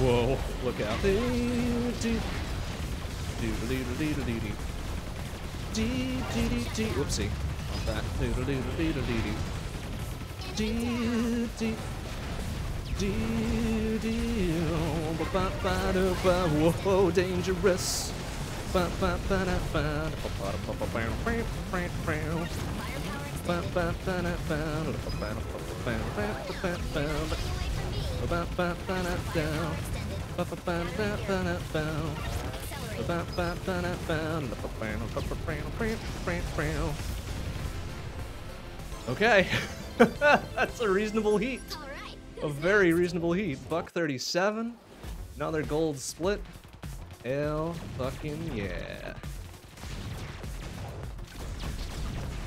Whoa, look out. Whoopsie. Not that. Whoa, dangerous. Okay. That's a reasonable heat. A very reasonable heat. Buck 37. Another gold split. Hell fucking yeah.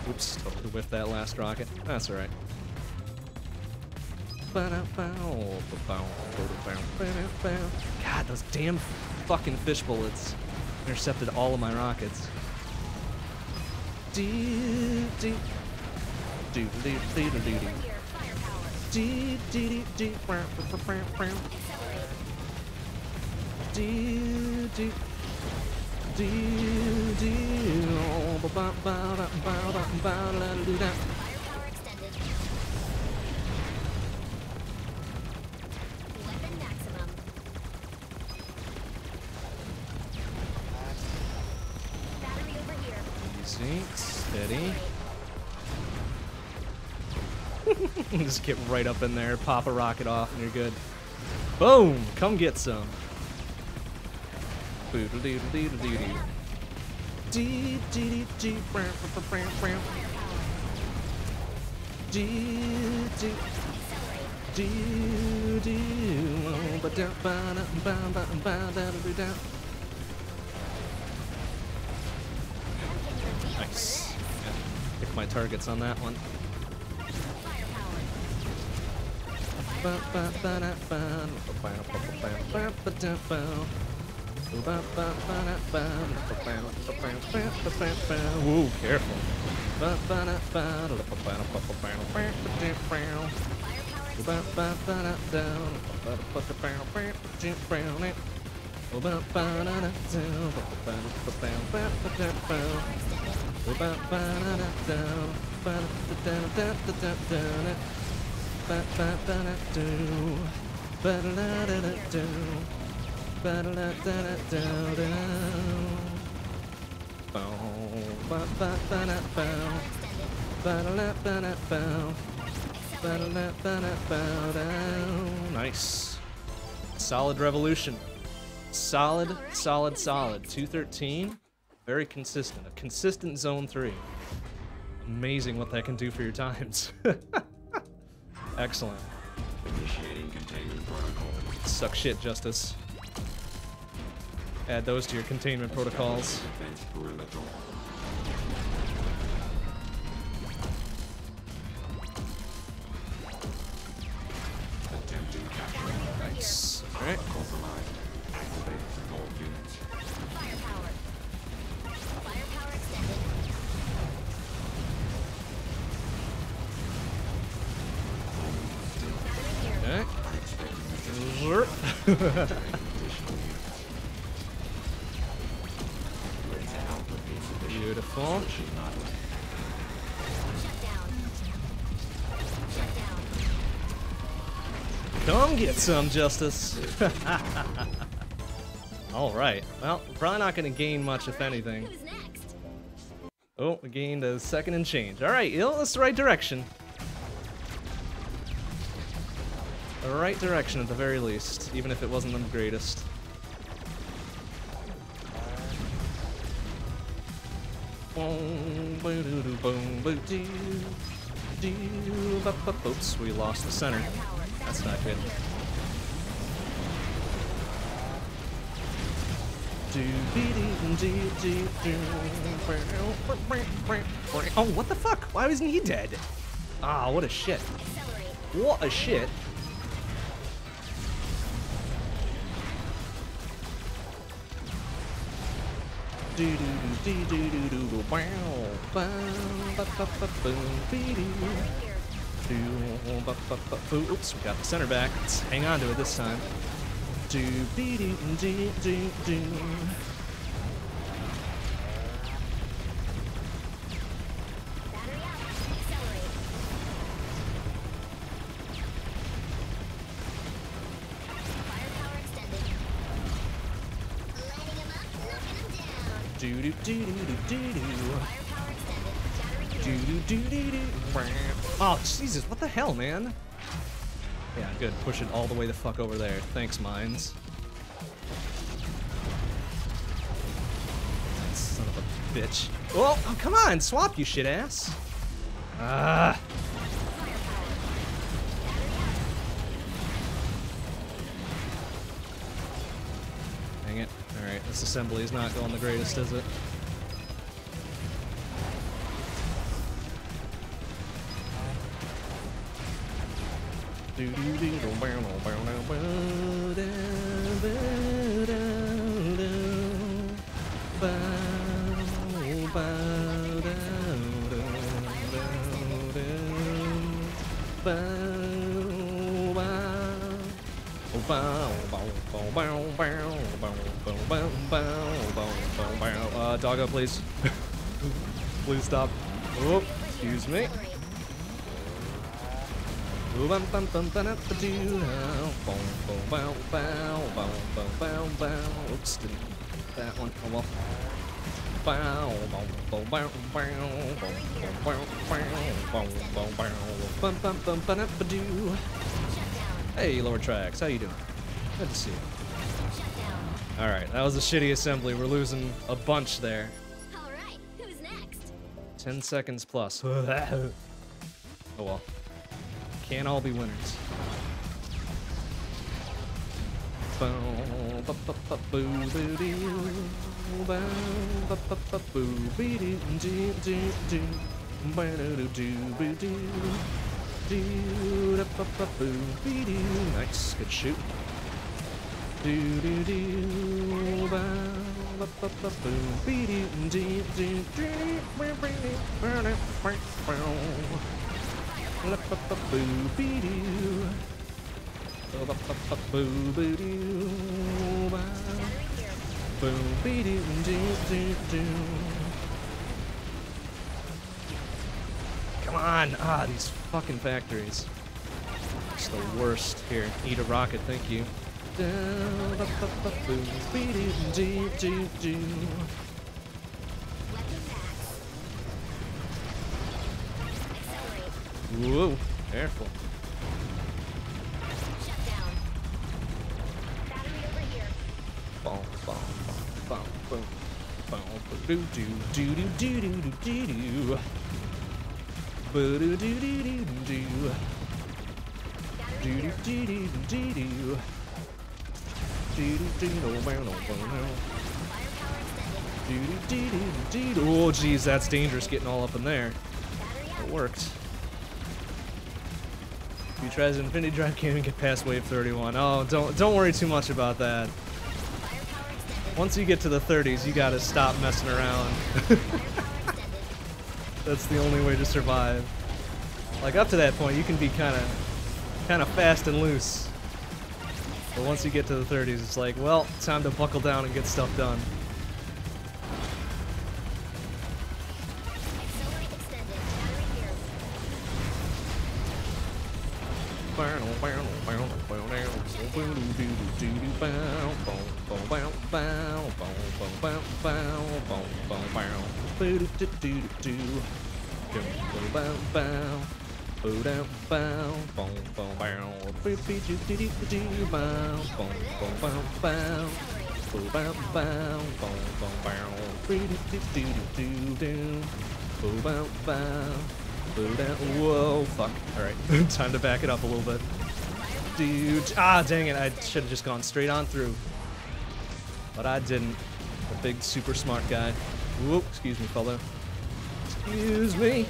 Oops, totally whiffed that last rocket. That's alright. God, those damn fucking fish bullets intercepted all of my rockets. Dee, dee. Doo, doo, doo, doo, doo, doo. Here, firepower. Dee, dee, dee, dee. Accelerate. Dee, dee. Dee, dee. Oh, ba, ba, ba, da, ba, da, ba, da, doo, da. Firepower extended. Weapon maximum. Battery over here. Steady. Just get right up in there, pop a rocket off, and you're good. Boom! Come get some. Boodle-doodle-doodle-doodle. Dee, dee, dee, dee. Dee, dee, dee, dee, ba, da, da, da, Nice. Yeah. Pick my targets on that one. Ooh, careful. Firepower. Nice. Solid revolution. Solid, solid, solid. 213. Very consistent. A consistent zone 3. Amazing what that can do for your times. Excellent. Initiating containment protocol. Suck shit, Justice. Add those to your containment protocols. Defense perimeter. Attempting capture. Nice. Alright. Beautiful. Switching not Shut down. Shut down. Come get some, Justice. Alright. Well, probably not going to gain much, if anything. Oh, we gained a second and change. Alright, you know, that's the right direction. The right direction at the very least, even if it wasn't the greatest. Oops, we lost the center. That's not good. Oh, what the fuck? Why wasn't he dead? Ah, what a shit. What a shit. Oops, we got the center back. Let's hang on to it this time. Do be do do do. Do do do do do do. Oh Jesus! What the hell, man? Yeah, good. Push it all the way the fuck over there. Thanks, mines. Son of a bitch. Oh, oh, come on, swap you shit ass. Ah. Dang it. Alright, this assembly is not going the greatest, is it? Uh, doggo, please. please stop. Oh, excuse me. Oops, didn't that one. Oh well. Hey, lower tracks, how you doing? Good to see you. All right, that was a shitty assembly. We're losing a bunch there. All right, who's next? Ten seconds plus. oh well. Can't all be winners. Nice, good shoot. Come on! Ah, these fucking factories. It's the worst. Here, eat a rocket, thank you. Whoa, careful. Boom, boom, boom, boom, boom, boom, doo, doo, doo, doo, doo, doo, doo, doo, doo. Doo, doo, doo, doo, doo. Doo, doo, doo, doo. Oh, geez, that's dangerous getting all up in there. It worked. He tries Infinity Drive, can't even get past wave 31. Oh, don't don't worry too much about that. Once you get to the 30s, you gotta stop messing around. That's the only way to survive. Like up to that point, you can be kind of kind of fast and loose. But once you get to the 30s, it's like, well, time to buckle down and get stuff done. do do. do. Bow bow. Bow down bow. Bow bow bow. Bow bow bow. Bow bow bow. Bow bow bow bow. Bow bow bow. Bow bow bow. bow bow. Bow bow bow. Bow Bow bow bow. Bow bow bow bow bow time to back it up a little bit. Dude. Ah, dang it. I should have just gone straight on through. But I didn't. The big super smart guy. Whoop, excuse me, fellow. Excuse me.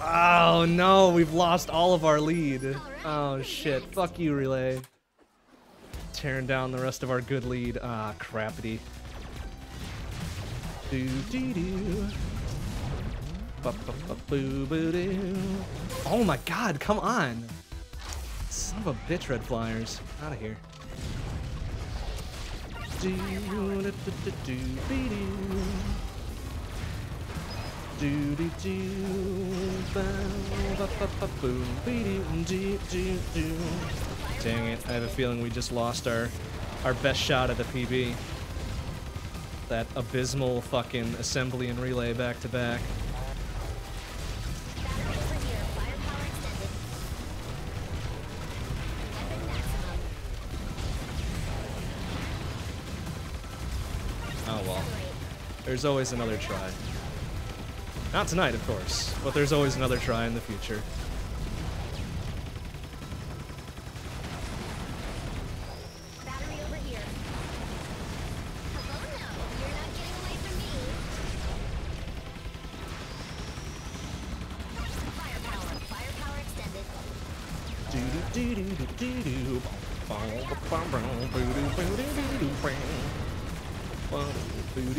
Oh no, we've lost all of our lead. Oh shit, fuck you, Relay. Tearing down the rest of our good lead. Ah, crappity. Do do do. Oh my god, come on. Son of a bitch, Red Flyers. Out of here. Dang it, I have a feeling we just lost our our best shot at the PB. That abysmal fucking assembly and relay back to back. There's always another try. Not tonight, of course, but there's always another try in the future. Battery over here. Hello, no. You're not getting away from me. Firepower. Firepower extended. Do do do do do do.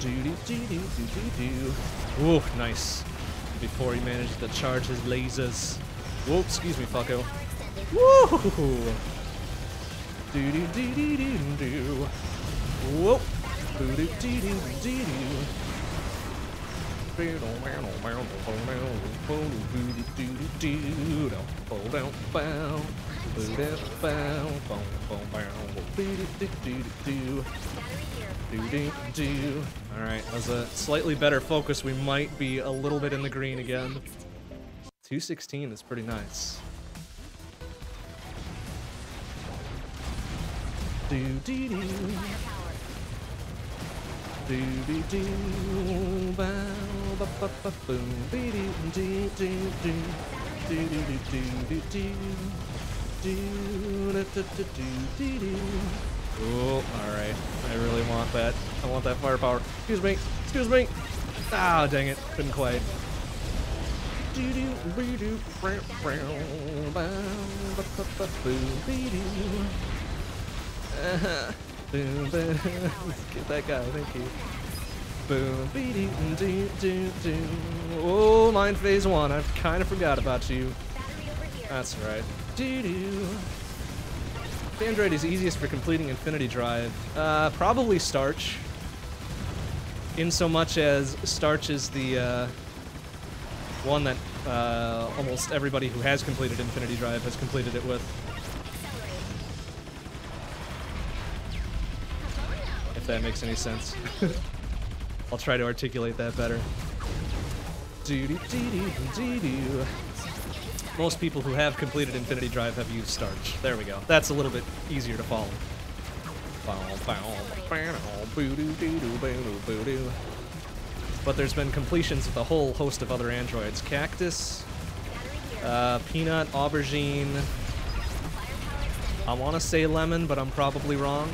do do do do. Do do do. Ooh, nice. before he manages to charge his lasers. Whoa, excuse me, fucko. Woo! Do do do do do do. Whoa! Do do do do do do. Alright, as a slightly better focus, we might be a little bit in the green again. 216 is pretty nice. Do do do. Do do do bow Oh, alright. I really want that. I want that firepower. Excuse me. Excuse me. Ah, dang it. Couldn't quite. Get that guy, thank you. Boom. Oh, mine phase one. I kind of forgot about you. Battery over here. That's right. Doo doo. Android is easiest for completing Infinity Drive. Uh, probably Starch. In so much as Starch is the uh, one that uh, almost everybody who has completed Infinity Drive has completed it with. if that makes any sense. I'll try to articulate that better. Doo-doo-doo-doo-doo-doo. Most people who have completed Infinity Drive have used Starch. There we go. That's a little bit easier to follow. But there's been completions with a whole host of other androids. Cactus, uh, Peanut, Aubergine. I want to say Lemon, but I'm probably wrong.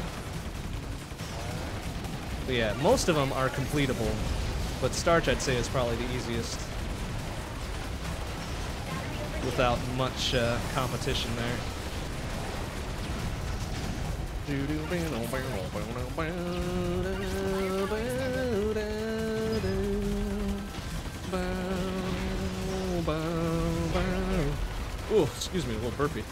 But yeah, most of them are completable, but Starch I'd say is probably the easiest without much uh, competition there. Oh, excuse me, a little burpee.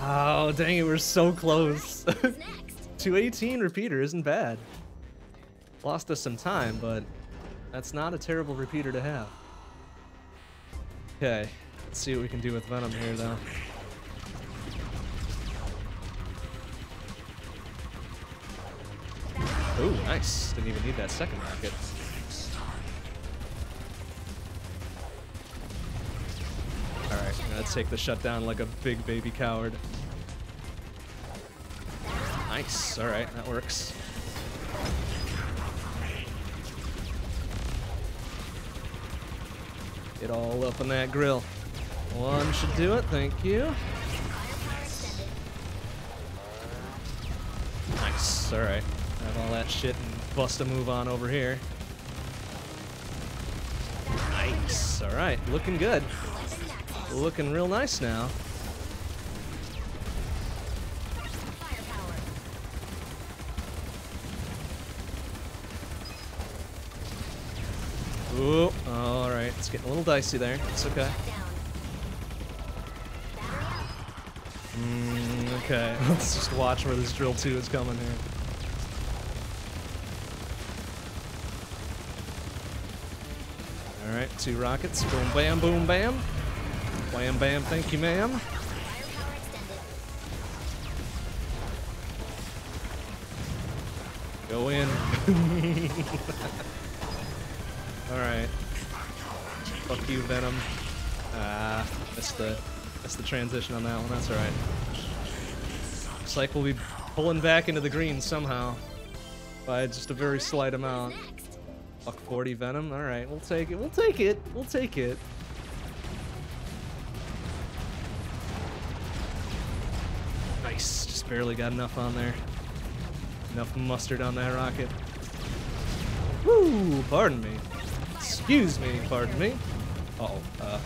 Oh, dang it, we're so close. What's next? 218 repeater isn't bad. Lost us some time, but that's not a terrible repeater to have. Okay, let's see what we can do with Venom here, though. Ooh, nice. Didn't even need that second rocket. Alright, let's take the shutdown like a big baby coward. Nice. Alright, that works. Get all up in that grill. One should do it, thank you. Nice. Alright. Have all that shit and bust a move on over here. Nice. Alright, looking good. Looking real nice now. Ooh, alright. It's getting a little dicey there. It's okay. Mm, okay. Let's just watch where this drill 2 is coming here. Alright, two rockets. Boom, bam, boom, bam. Wham, bam, thank you, ma'am. Go in. Alright. Fuck you, Venom. Ah, that's the that's the transition on that one. That's alright. Looks like we'll be pulling back into the green somehow. By just a very slight amount. Fuck 40 Venom. Alright, we'll take it. We'll take it. We'll take it. Nice. Just barely got enough on there. Enough mustard on that rocket. Woo! Pardon me. Excuse me. Pardon me. Uh oh. Uh.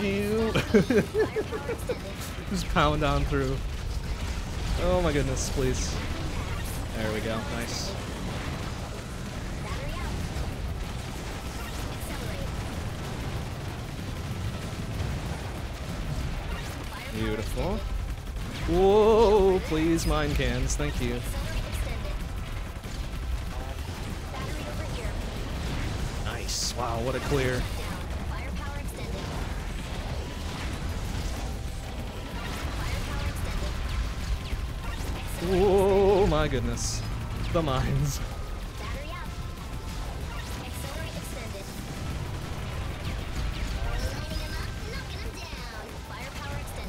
You. Just pound on through. Oh my goodness, please. There we go. Nice. Beautiful. Whoa, please, mine cans. Thank you. Nice. Wow, what a clear. Firepower Whoa, my goodness. The mines.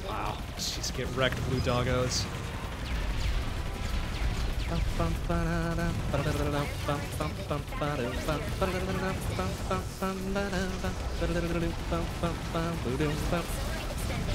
Wow. Jeez, get wrecked, blue doggos.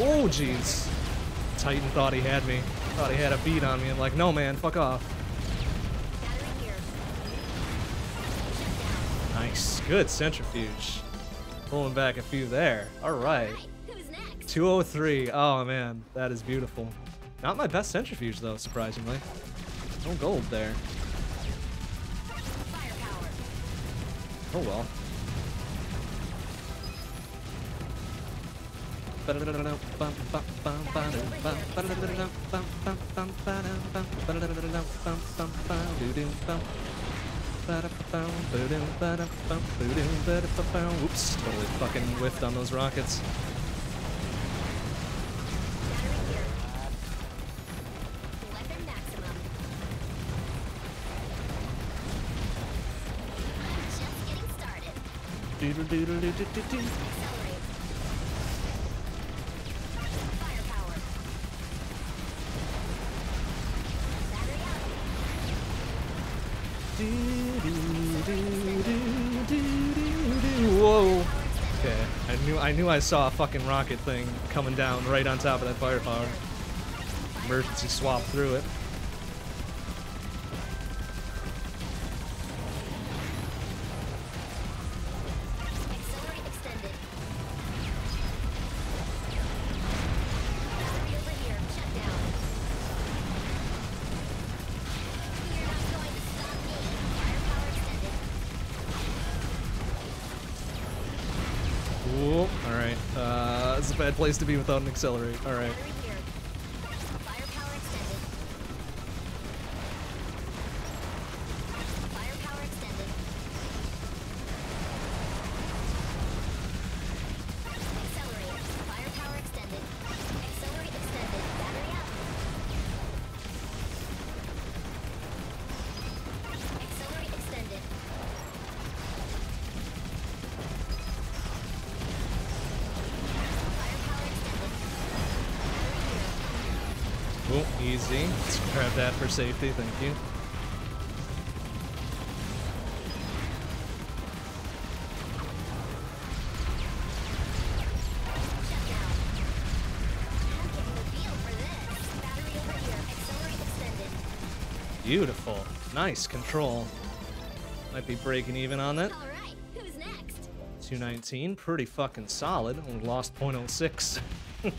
Oh, jeez. Titan thought he had me. Thought he had a beat on me. I'm like, no, man, fuck off. Nice. Good centrifuge. Pulling back a few there. All right. Right, who's next? 203. Oh, man. That is beautiful. Not my best centrifuge, though, surprisingly. No gold there. Oh, well. Oops, totally fucking whiffed on those rockets. Battery here. Weapon maximum. I knew I saw a fucking rocket thing coming down right on top of that firepower. Emergency swap through it. Place to be without an accelerate. All right. For safety. Thank you. Shut down. I'm getting the feel for this. Battery over here. Accelerate extended. Beautiful. Nice control. Might be breaking even on that. All right, who's next? 219. Pretty fucking solid. Only lost 0.06.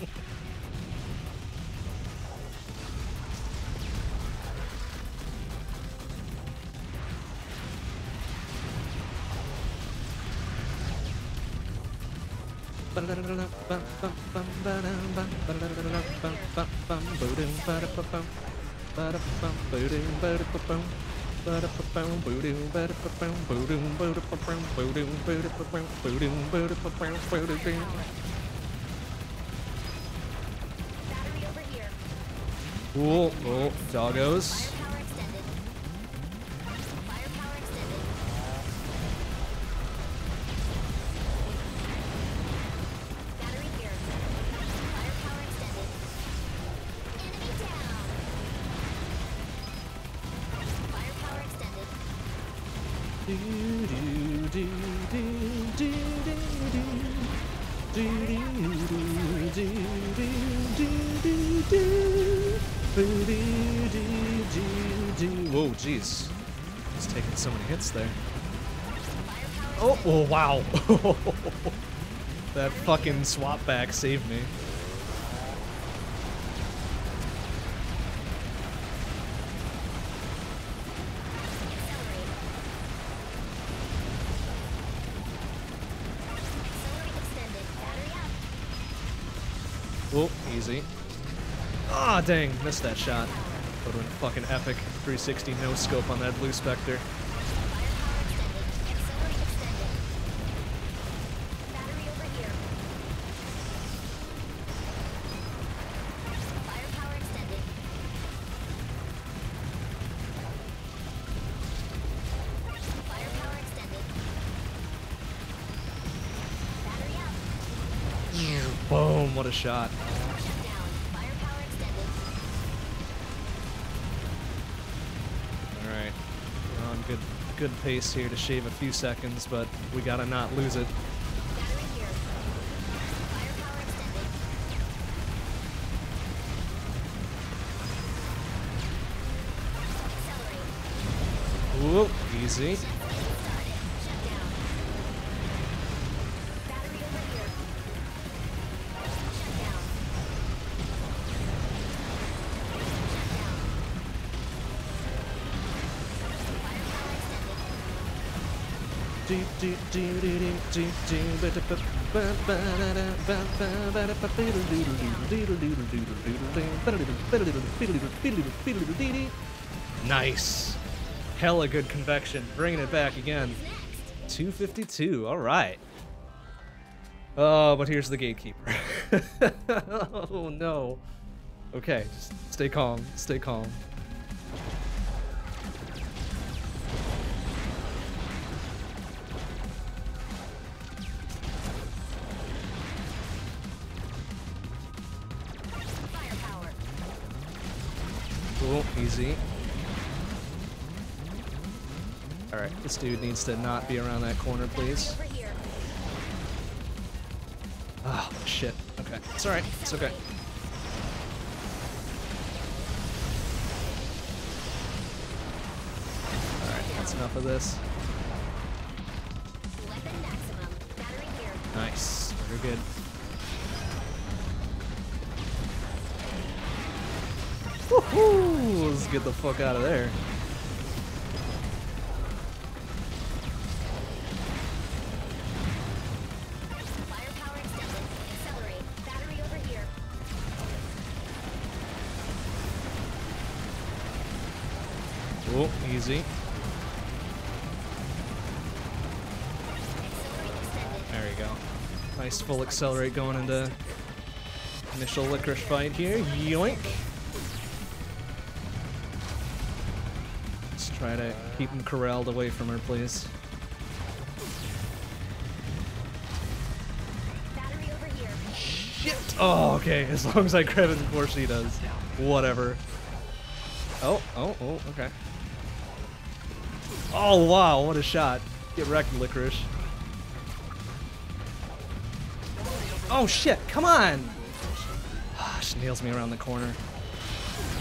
Cool. Oh, doggos. Hits there. Oh, oh wow. that fucking swap back saved me. Oh, easy. Ah, dang, missed that shot. Have been fucking epic. 360 no scope on that blue specter. A shot. Alright. We're on good good pace here to shave a few seconds, but we gotta not lose it. Whoop, easy. Nice. Hella good convection. Bringing it back again. 252. All right. Oh, but here's the gatekeeper. oh no. Okay, just stay calm. Stay calm. Easy. All right, this dude needs to not be around that corner, please. Here. Oh shit. Okay, it's all right. It's okay. All right, that's enough of this. Nice. Very good. Let's get the fuck out of there. Oh, easy. There we go. Nice full accelerate going into initial licorice fight here. Yoink. Try to keep him corralled away from her, please. Battery over here. Shit! Oh, okay. As long as I grab it before she does. Whatever. Oh, oh, oh, okay. Oh, wow, what a shot. Get wrecked, Licorice. Oh, shit, come on! Ah, she nails me around the corner.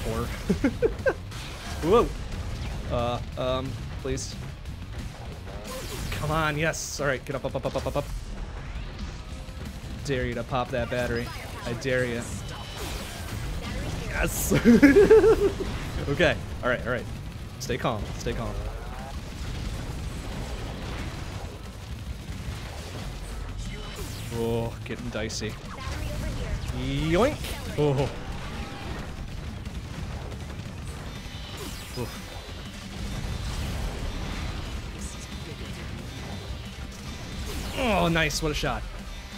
Whore. Whoa! Uh, um, please. Come on, yes! Alright, get up, up, up, up, up, up. Dare you to pop that battery. I dare you. Yes! okay, alright, alright. Stay calm, stay calm. Oh, getting dicey. Yoink! Oh. Oh, nice. What a shot.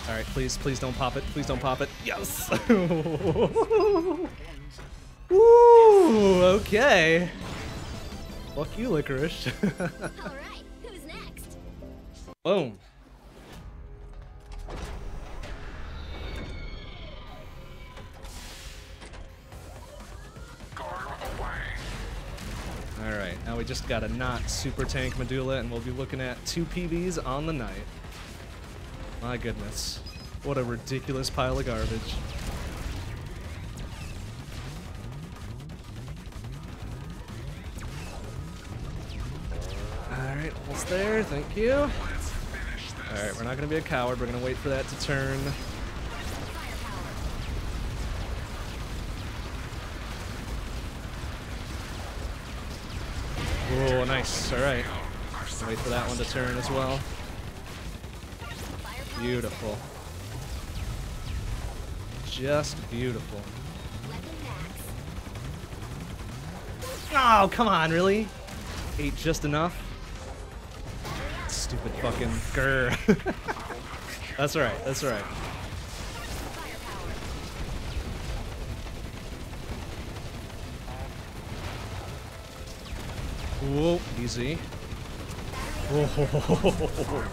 All right, please, please don't pop it. Please don't pop it. Yes! Ooh, Okay. Fuck you, licorice. All right. Who's next? Boom. All right, now we we just got a not super tank Medulla, and we'll be looking at two PBs on the night. My goodness. What a ridiculous pile of garbage. Alright, almost there, thank you. Alright, we're not gonna be a coward, we're gonna wait for that to turn. Oh, nice, alright. Wait for that one to turn as well. Beautiful. Just beautiful. Oh, come on, really? Ate just enough? Stupid fucking grr. that's alright, that's alright. Whoa, easy. Whoa,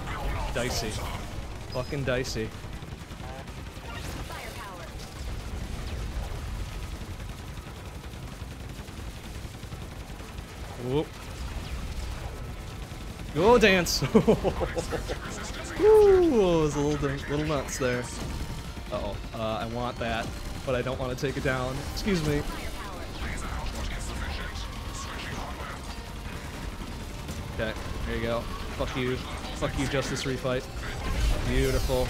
dicey. Fucking dicey. Whoop. Go dance! Ooh, was a little, little nuts there. Uh oh uh, I want that, but I don't want to take it down. Excuse me. Okay, there you go. Fuck you. Fuck you, Justice Refight. Beautiful.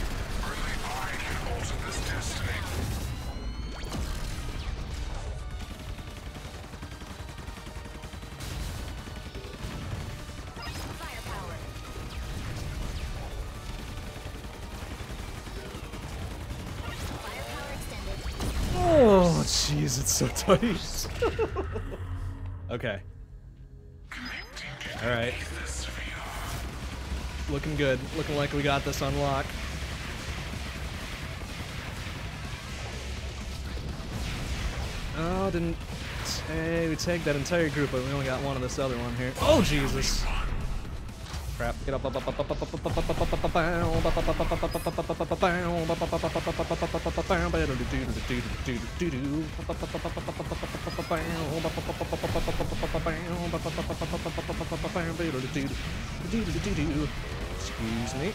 Oh, jeez, it's so tight. okay. All right. Looking good. Looking like we got this on lock. Oh, didn't. Hey, we tagged that entire group, but we only got one of this other one here. Oh, Jesus! Crap. Get up, up, up, up, up, up, up, up, up, up, up, up, up, up, Excuse me.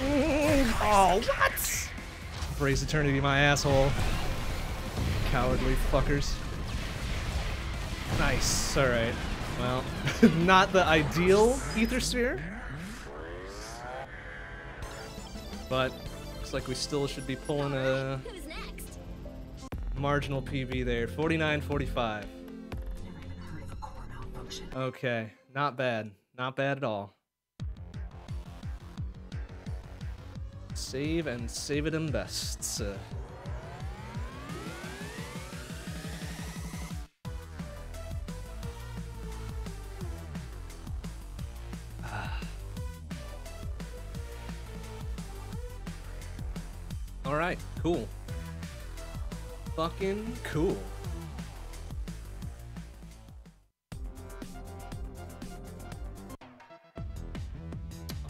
Mm, oh, what? Brace eternity, my asshole. Cowardly fuckers. Nice. All right. Well, not the ideal ether sphere, but looks like we still should be pulling a marginal PB there. 49, 45. Okay, not bad. Not bad at all. Save and save it in bests. Uh, All right, cool. Fucking cool.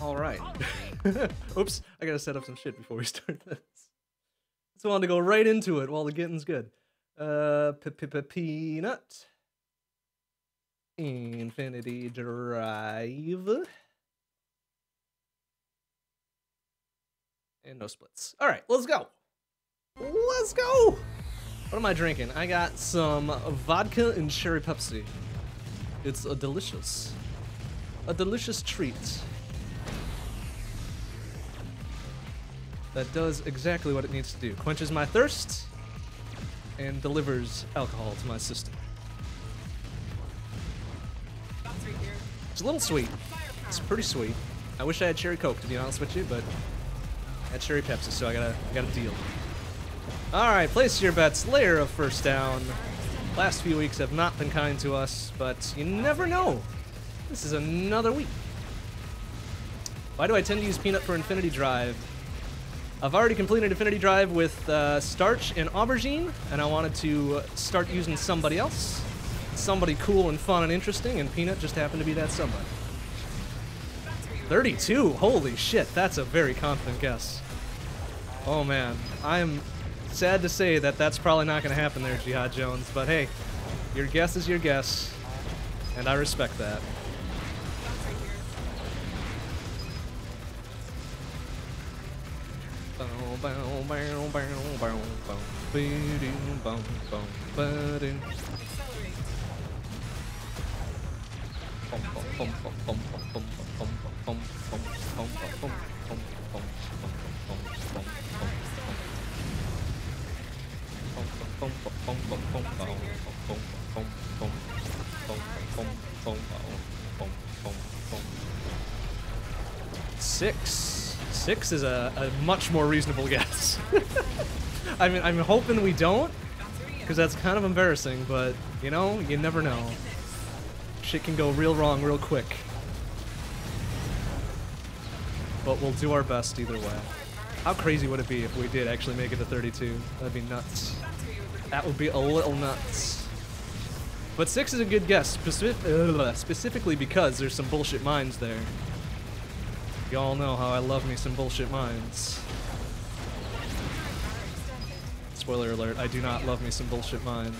All right. Oops, I gotta set up some shit before we start this. Just wanted to go right into it while the getting's good. Uh, p peanut. Infinity Drive. And no splits. All right, let's go. Let's go. What am I drinking? I got some vodka and cherry Pepsi. It's a delicious, a delicious treat. That does exactly what it needs to do. Quenches my thirst and delivers alcohol to my system. It's a little sweet. It's pretty sweet. I wish I had cherry coke to be honest with you, but I had cherry Pepsi, so I gotta I gotta deal. All right, place your bets. Layer of first down. Last few weeks have not been kind to us, but you never know. This is another week. Why do I tend to use Peanut for Infinity Drive? I've already completed Infinity Drive with uh, Starch and Aubergine, and I wanted to start using somebody else. Somebody cool and fun and interesting, and Peanut just happened to be that somebody. 32? Holy shit, that's a very confident guess. Oh man, I'm sad to say that that's probably not going to happen there, Jihad Jones. But hey, your guess is your guess, and I respect that. Accelerate. Six. Is a, a much more reasonable guess. I mean, I'm hoping we don't, because that's kind of embarrassing, but, you know, you never know. Shit can go real wrong real quick. But we'll do our best either way. How crazy would it be if we did actually make it to 32? That'd be nuts. That would be a little nuts. But six is a good guess, specific, ugh, specifically because there's some bullshit mines there. Y'all know how I love me some bullshit mines. Spoiler alert, I do not love me some bullshit mines.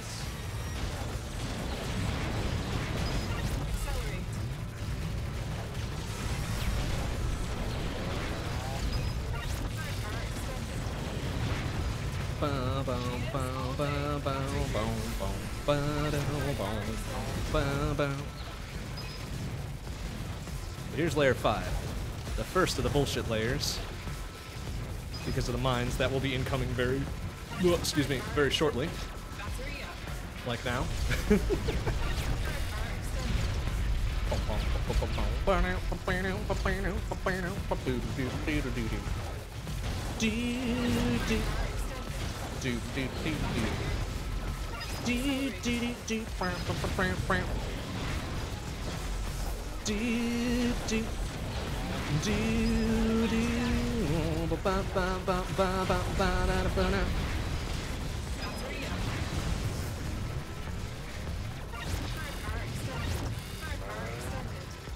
Here's layer 5. First of the bullshit layers. Because of the mines that will be incoming very excuse me, very shortly. Like now.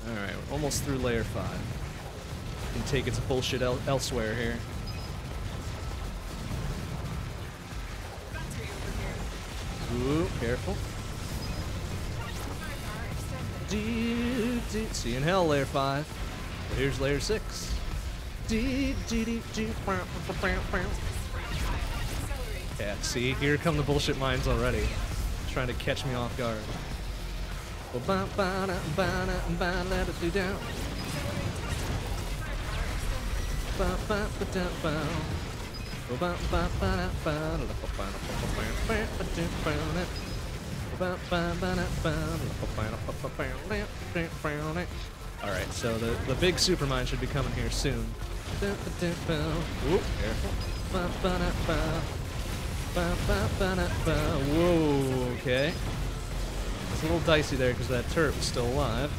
Alright, we're almost through layer 5. Can take its bullshit el elsewhere here. Ooh, careful. Do, do. See you in hell, layer 5. Here's layer 6. Do, do, do, do. Yeah, see, here come the bullshit mines already. Trying to catch me off guard. Alright, so the, the big supermine should be coming here soon. Whoa, okay. It's a little dicey there because that turret was still alive.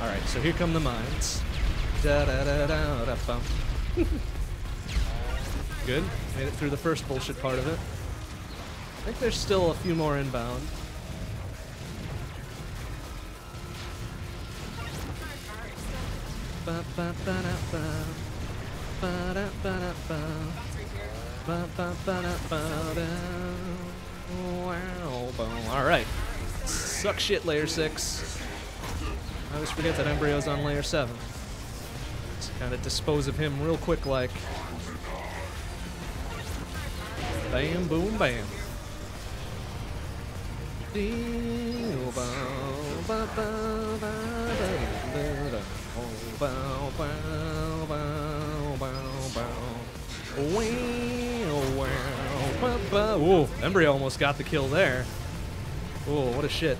Alright, so here come the mines. Good. Made it through the first bullshit part of it. I think there's still a few more inbound. Right. Suck shit, layer six. I always forget that embryo's on layer seven. Just kind of dispose of him real quick, like. Bam, boom, bam bow, Ooh, Embry almost got the kill there. Ooh, what a shit.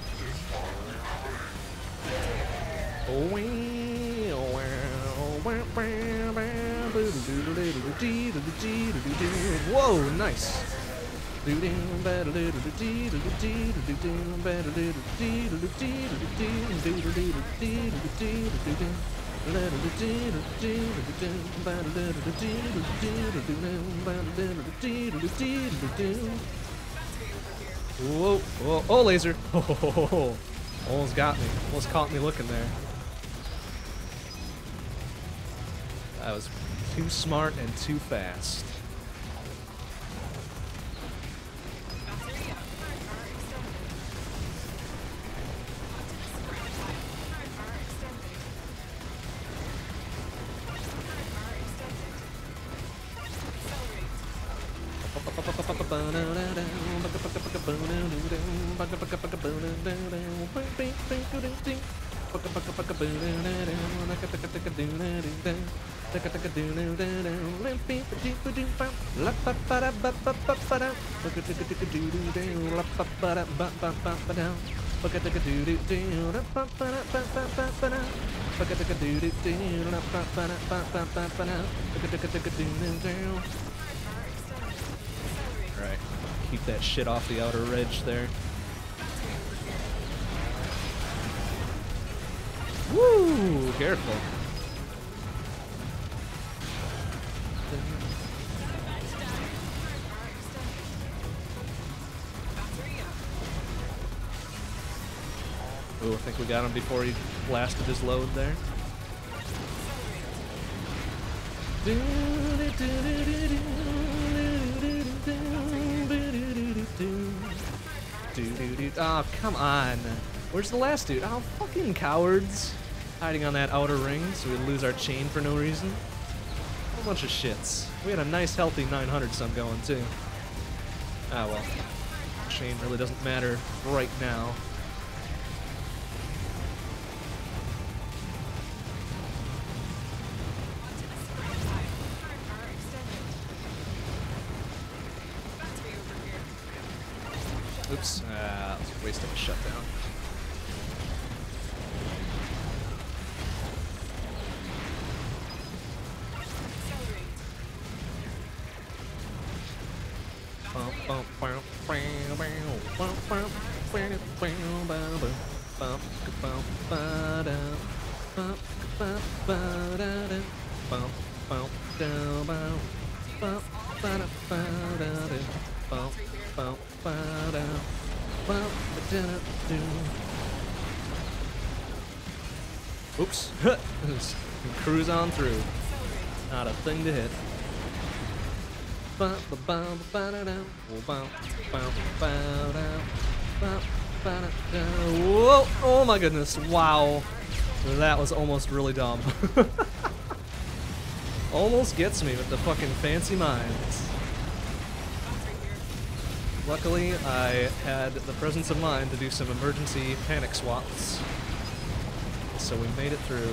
Whoa, nice. Whoa, whoa, oh, laser. Almost got me. Almost caught me looking there. That was Too smart and too fast. Alright, keep that shit off the outer ridge there. Woo! Careful. Think we got him before he blasted his load there. Oh, come on. Where's the last dude? Oh, fucking cowards. Hiding on that outer ring so we lose our chain for no reason. A bunch of shits. We had a nice, healthy 900 some going, too. Ah, well. Chain really doesn't matter right now. Oops. Ah, that was a waste of a shutdown. On through. Not a thing to hit. Whoa! Oh my goodness! Wow, that was almost really dumb. almost gets me with the fucking fancy minds. Luckily, I had the presence of mind to do some emergency panic swaps, so we made it through.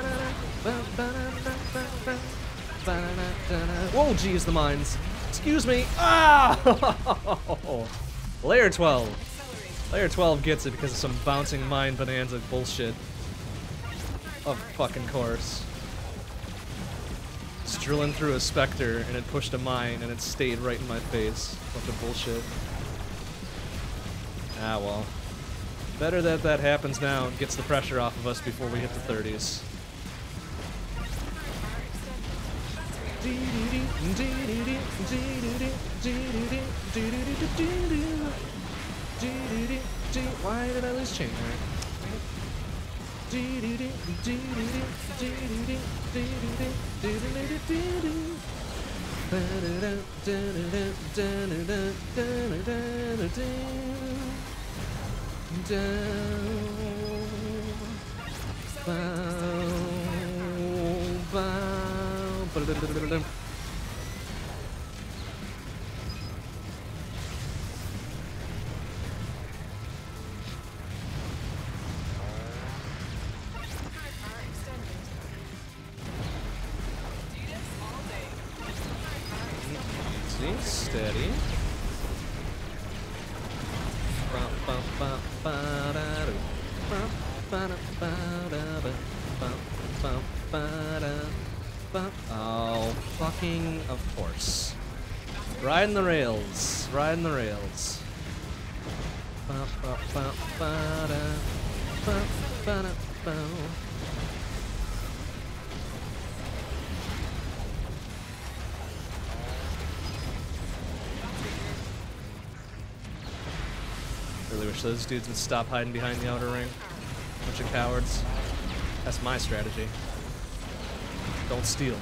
Whoa, geez, the mines. Excuse me. Ah! Layer 12. Layer 12 gets it because of some bouncing mine bonanza bullshit. Of fucking course. It's drilling through a specter and it pushed a mine and it stayed right in my face. Bunch of bullshit. Ah, well. Better that that happens now and gets the pressure off of us before we hit the 30s. Why did I lose chain Down. Easy, Riding the rails. Riding the rails. Really wish those dudes would stop hiding behind the outer ring. Bunch of cowards. That's my strategy. Don't steal.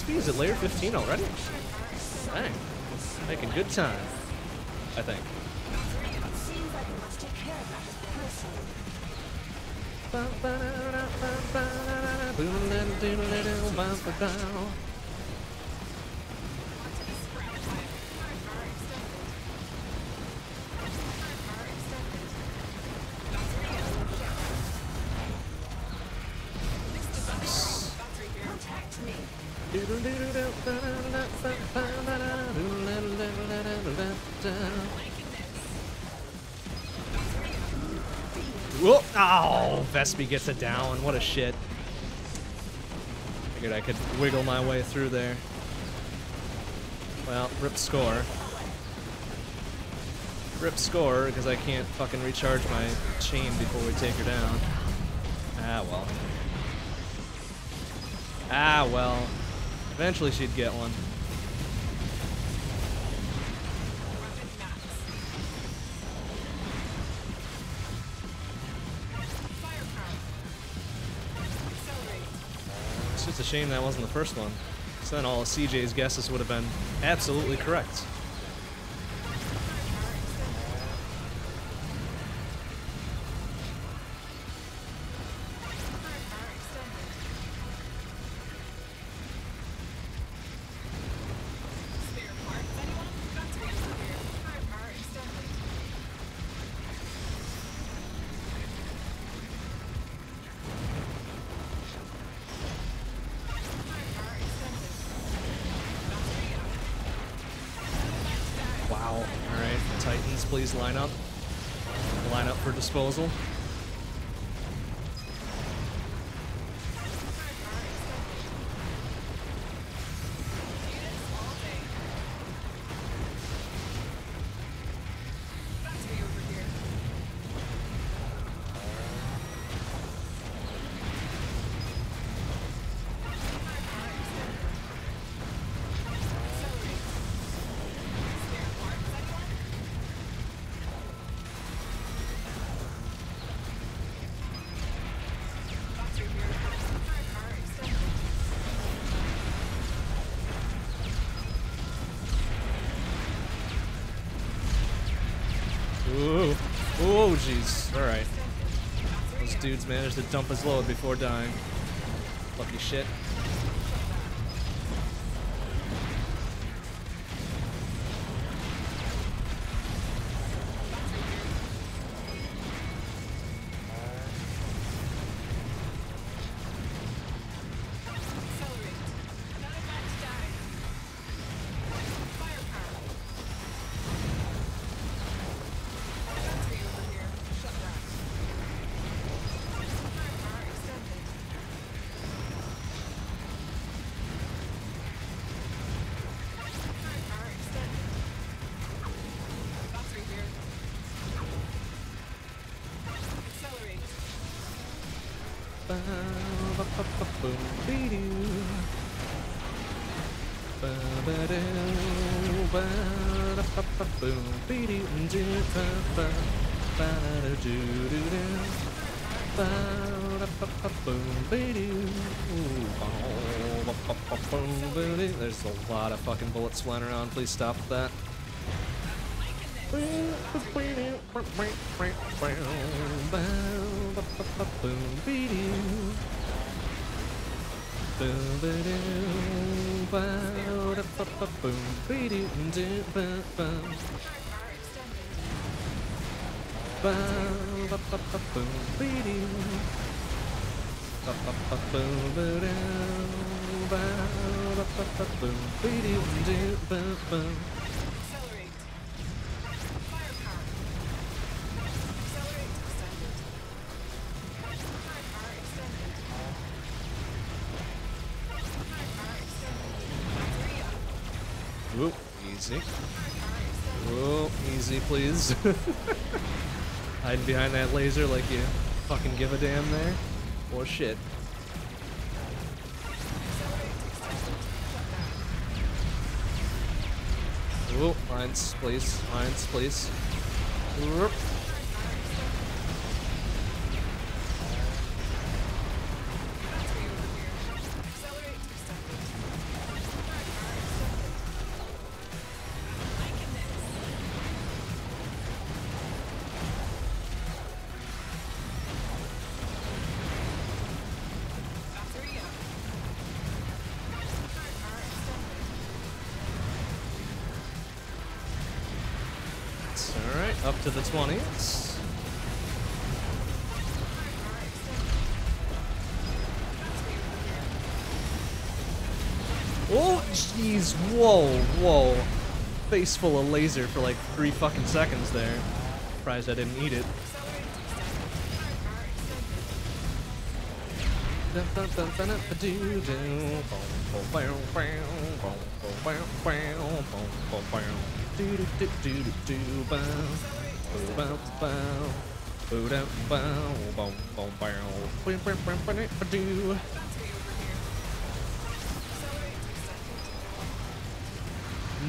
Hello, Vespi. Is it layer 15 already? Dang. Making good time. I think. We must take care Vespi gets it down. What a shit. Figured I could wiggle my way through there. Well, rip score. Rip score, because I can't fucking recharge my chain before we take her down. Ah, well. Ah, well. Eventually she'd get one. Shame that wasn't the first one. So then all of CJ's guesses would have been absolutely correct. Titans, please line up. Line up for disposal. Oh, jeez. Alright. Those dudes managed to dump his load before dying. Lucky shit. There's a lot of fucking bullets flying around. Please stop that. Whoop, easy. Whoa, easy, please. Hiding behind that laser like you fucking give a damn there. Or shit. Whoa, mines, please. Mines, please. Whoop. Face full of laser for like three fucking seconds there. Surprised I didn't eat it.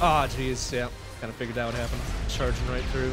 Ah, jeez, yeah. Kind of figured out what happened. Charging right through.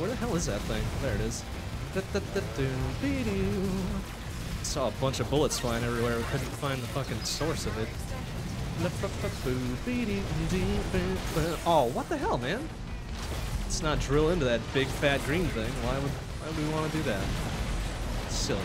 Where the hell is that thing? There it is. Saw a bunch of bullets flying everywhere. We couldn't find the fucking source of it. Oh, what the hell, man? Let's not drill into that big fat green thing. Why would why would we want to do that? It's Silly.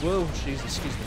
Whoa, jeez, excuse me.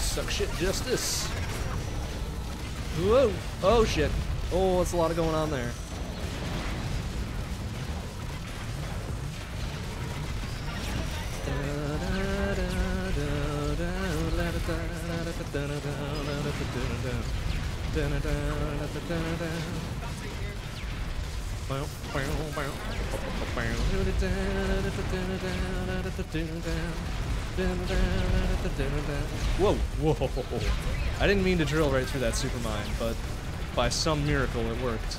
Suck shit justice. Whoa! Oh shit! Oh, it's a lot of going on there. Whoa, whoa. I didn't mean to drill right through that super mine, but by some miracle it worked.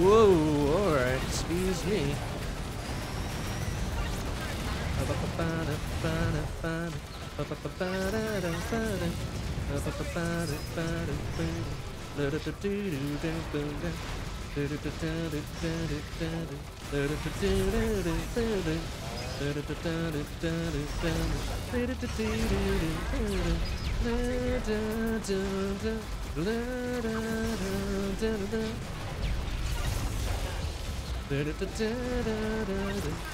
Whoa, alright, excuse me. Da da da da da da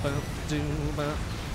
Bump, do bump.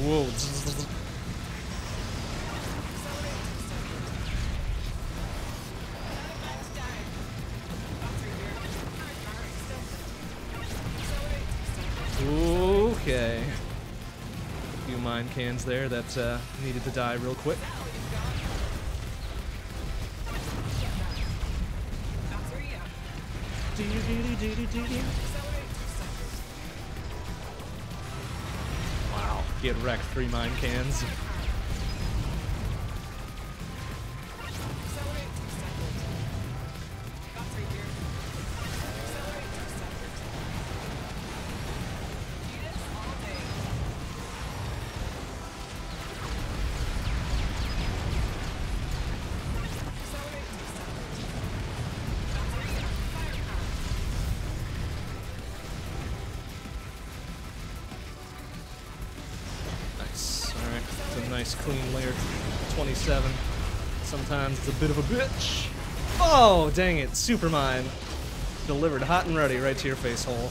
Whoa. Okay. Mine cans there that uh, needed to die real quick. Wow. Get wrecked, three mine cans. Nice clean layer 27. Sometimes it's a bit of a bitch. Oh, dang it. Super mine. Delivered hot and ready right to your face hole.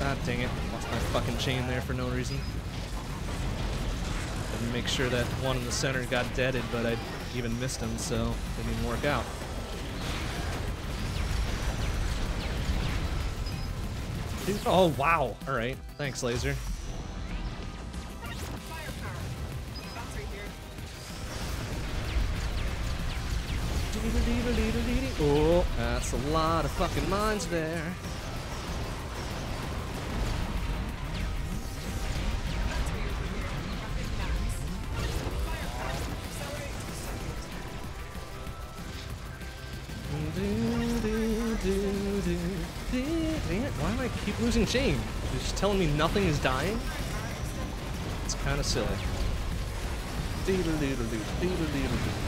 Ah, dang it. Lost my fucking chain there for no reason. Didn't make sure that one in the center got deaded, but I even missed him, so didn't work out. Oh, wow. Alright. Thanks, Laser. Oh, that's a lot of fucking mines there. Why do I keep losing chain? You're telling me nothing is dying? It's kind of silly. Ooh.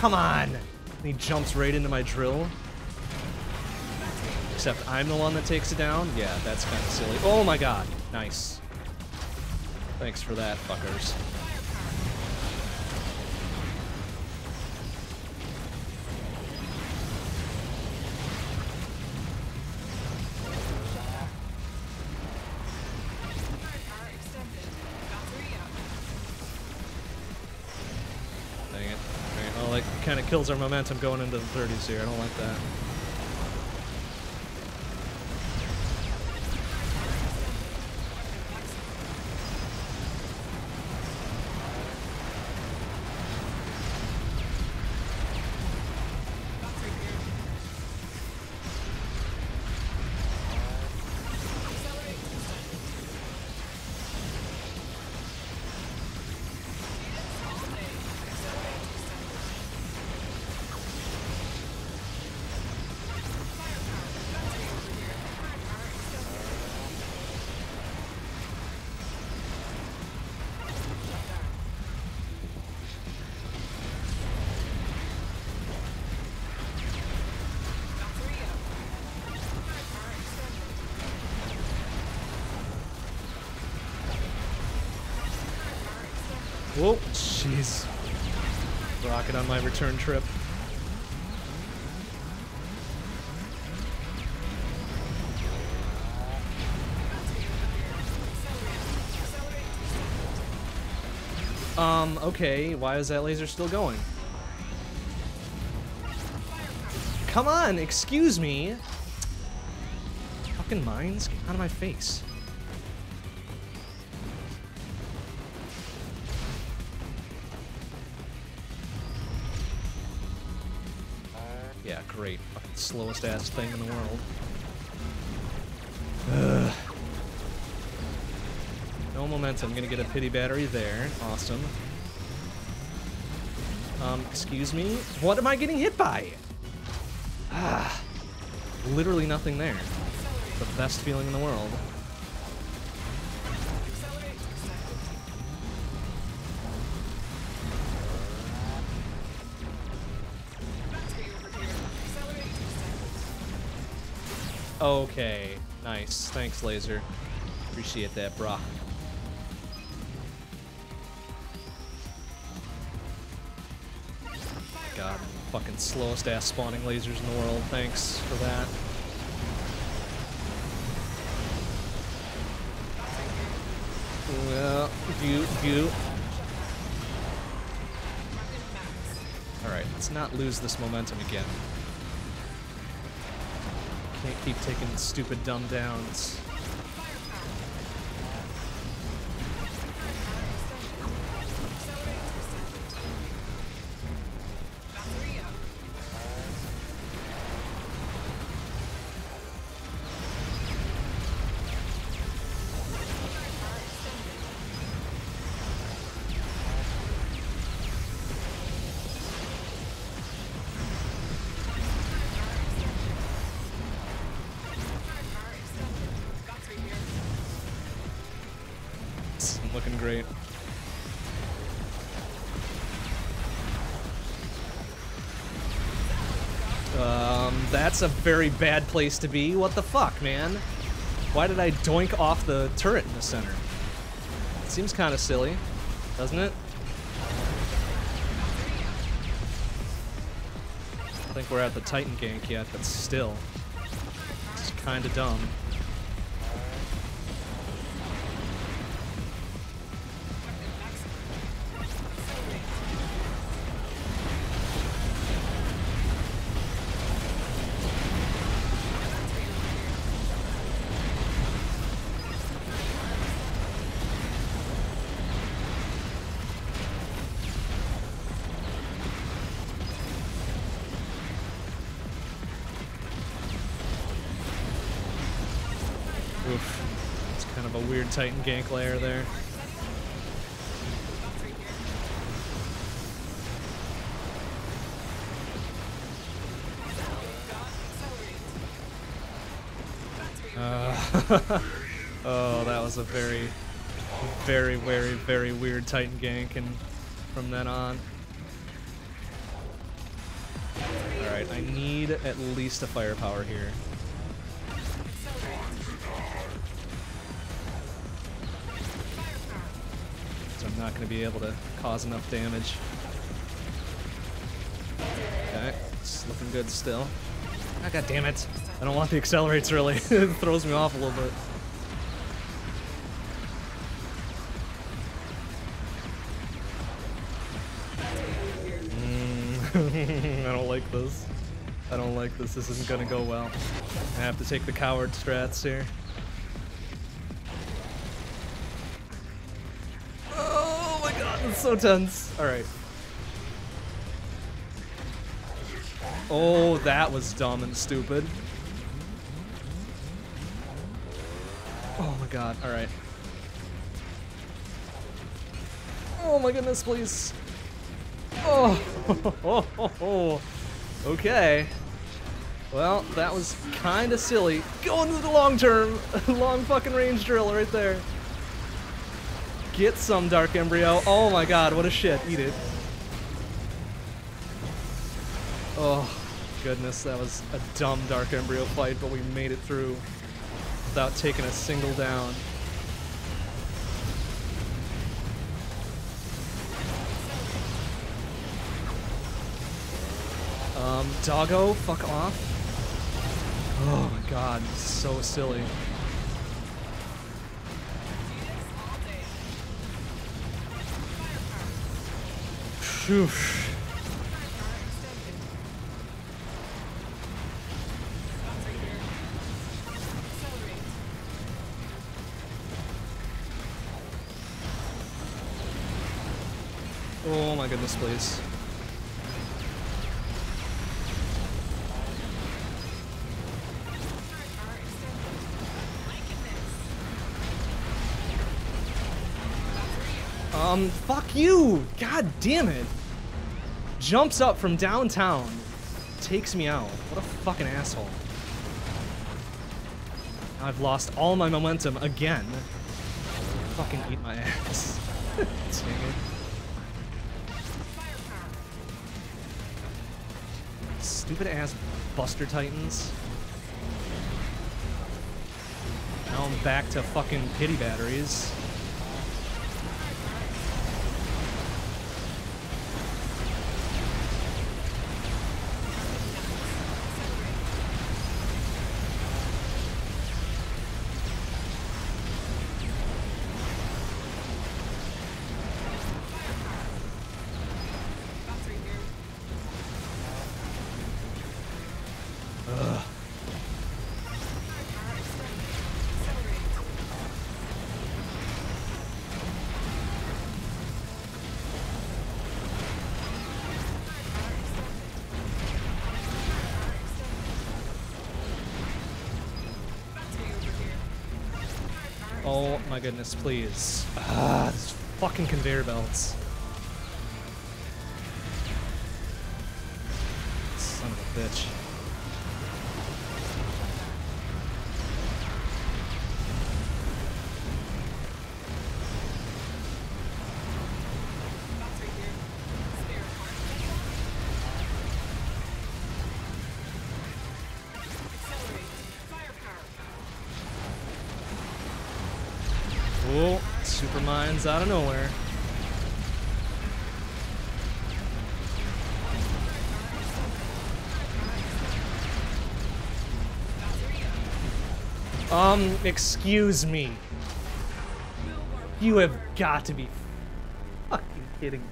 come on! And he jumps right into my drill. Except I'm the one that takes it down? Yeah, that's kind of silly. Oh my god. Nice. Thanks for that, fuckers. Kills our momentum going into the 30s here. I don't like that. Whoa, jeez. Rocket on my return trip. Um, okay, why is that laser still going? Come on, excuse me! Fucking mines, get out of my face. Great. Fucking slowest ass thing in the world. Ugh. No momentum. Gonna get a pity battery there. Awesome. Um, excuse me? What am I getting hit by? Ah. Literally nothing there. The best feeling in the world. Okay, nice. Thanks, Laser. Appreciate that, brah. God, fucking slowest ass spawning lasers in the world. Thanks for that. Well, view, view. Alright, let's not lose this momentum again. Keep taking stupid dumb downs. That's a very bad place to be. What the fuck, man? Why did I doink off the turret in the center? seems kind of silly, doesn't it? I think we're at the Titan gank yet, but still. It's kind of dumb. Titan gank layer there. Uh, oh, that was a very, very, very, very weird Titan gank, and from then on. Alright, I need at least a firepower here. Be able to cause enough damage. Okay, it's looking good still. Ah, God damn it. I don't want the accelerates really. it throws me off a little bit. Mm, I don't like this. I don't like this. This isn't gonna go well. I have to take the coward strats here. So tense. Alright. Oh, that was dumb and stupid. Oh my god, alright. Oh my goodness, please. Oh, okay. Well, that was kind of silly. Going to the long term, long fucking range drill right there. Get some Dark Embryo. Oh my god, what a shit. Eat it. Oh, goodness, that was a dumb Dark Embryo fight, but we made it through without taking a single down. Um, doggo, fuck off. Oh my god, so silly. Phew. Oh my goodness, please. Um, fuck you! God damn it! Jumps up from downtown, takes me out. What a fucking asshole. I've lost all my momentum again. Fucking eat my ass. Dang it. Stupid ass Buster Titans. Now I'm back to fucking pity batteries. Goodness, please. Ah, these fucking conveyor belts. Son of a bitch. Excuse me. You have got to be fucking kidding me.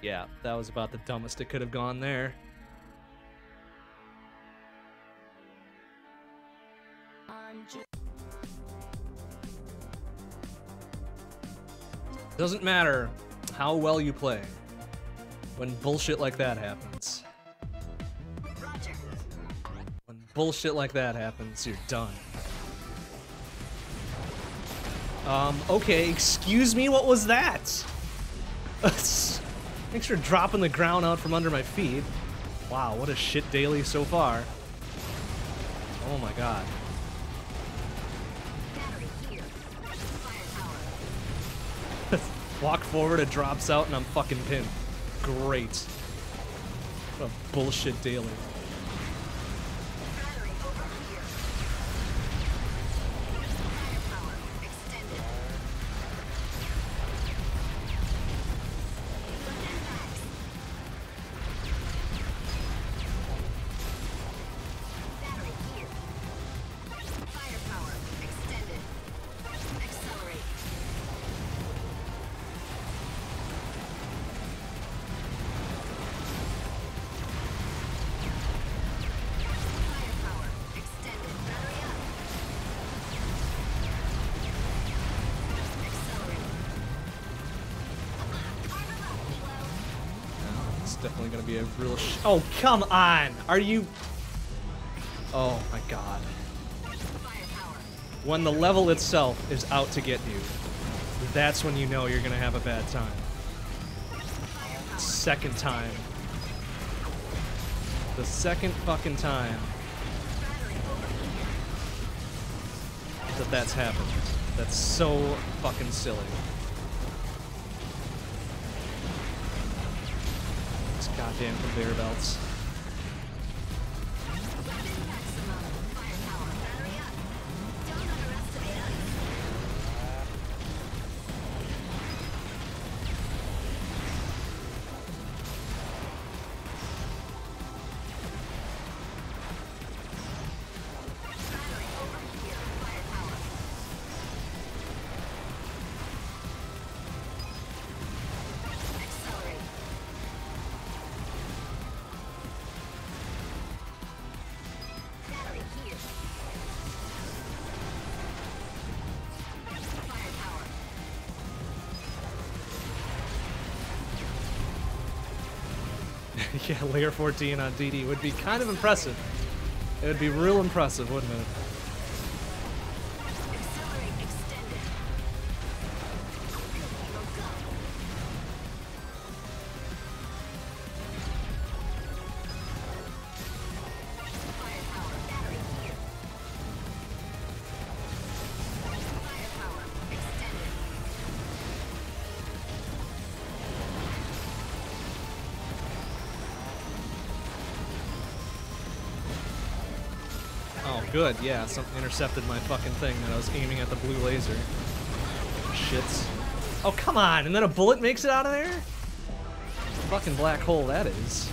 Yeah, that was about the dumbest it could have gone there. Doesn't matter how well you play when bullshit like that happens. Bullshit like that happens, you're done. Um, okay, excuse me, what was that? Thanks for dropping the ground out from under my feet. Wow, what a shit daily so far. Oh my god. Walk forward, it drops out, and I'm fucking pinned. Great. What a bullshit daily. Real Oh, come on! Are you... Oh my god. When the level itself is out to get you, that's when you know you're gonna have a bad time. Second time. The second fucking time that that's happened. That's so fucking silly. Goddamn conveyor belts. Yeah, layer 14 on DD would be kind of impressive. It would be real impressive, wouldn't it? Good. Yeah, something intercepted my fucking thing that I was aiming at the blue laser. Shits. Oh, come on! And then a bullet makes it out of there? Fucking black hole that is.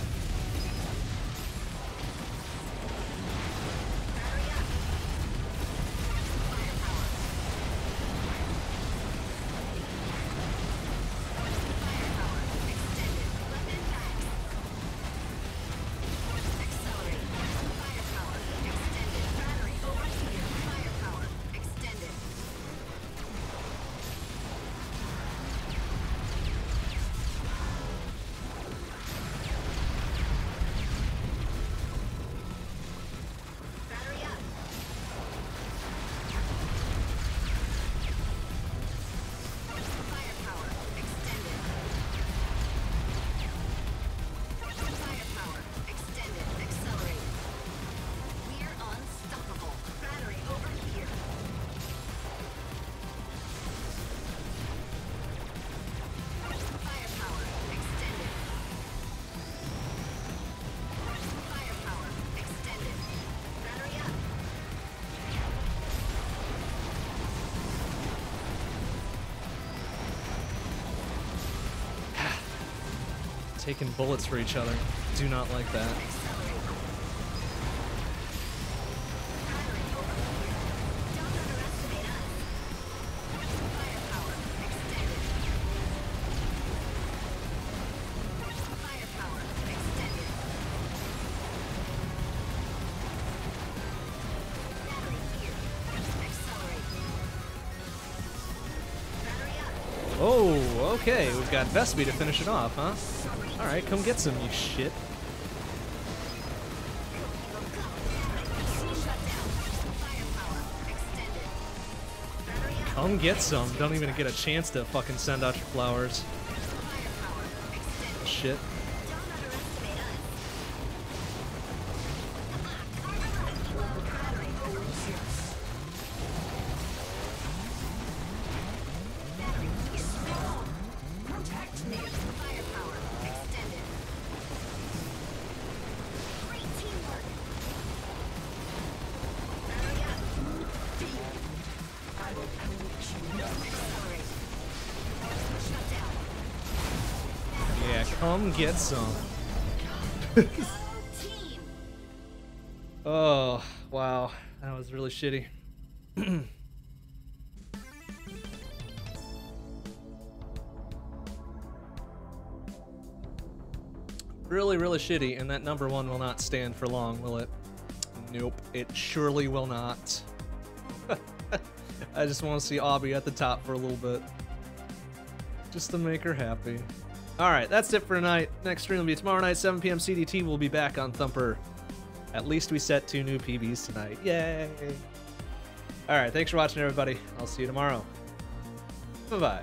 Taking bullets for each other. Do not like that. Oh, okay. We've got Vespi to finish it off, huh? Alright, come get some, you shit. Come get some. Don't even get a chance to fucking send out your flowers. Shit. Get some. Oh, wow. That was really shitty. really, really shitty, and that number one will not stand for long, will it? Nope, it surely will not. I just want to see Abby at the top for a little bit. Just to make her happy. Alright, that's it for tonight. Next stream will be tomorrow night, 7 p.m. CDT. We'll be back on Thumper. At least we set two new PBs tonight. Yay! Alright, thanks for watching, everybody. I'll see you tomorrow. Bye bye.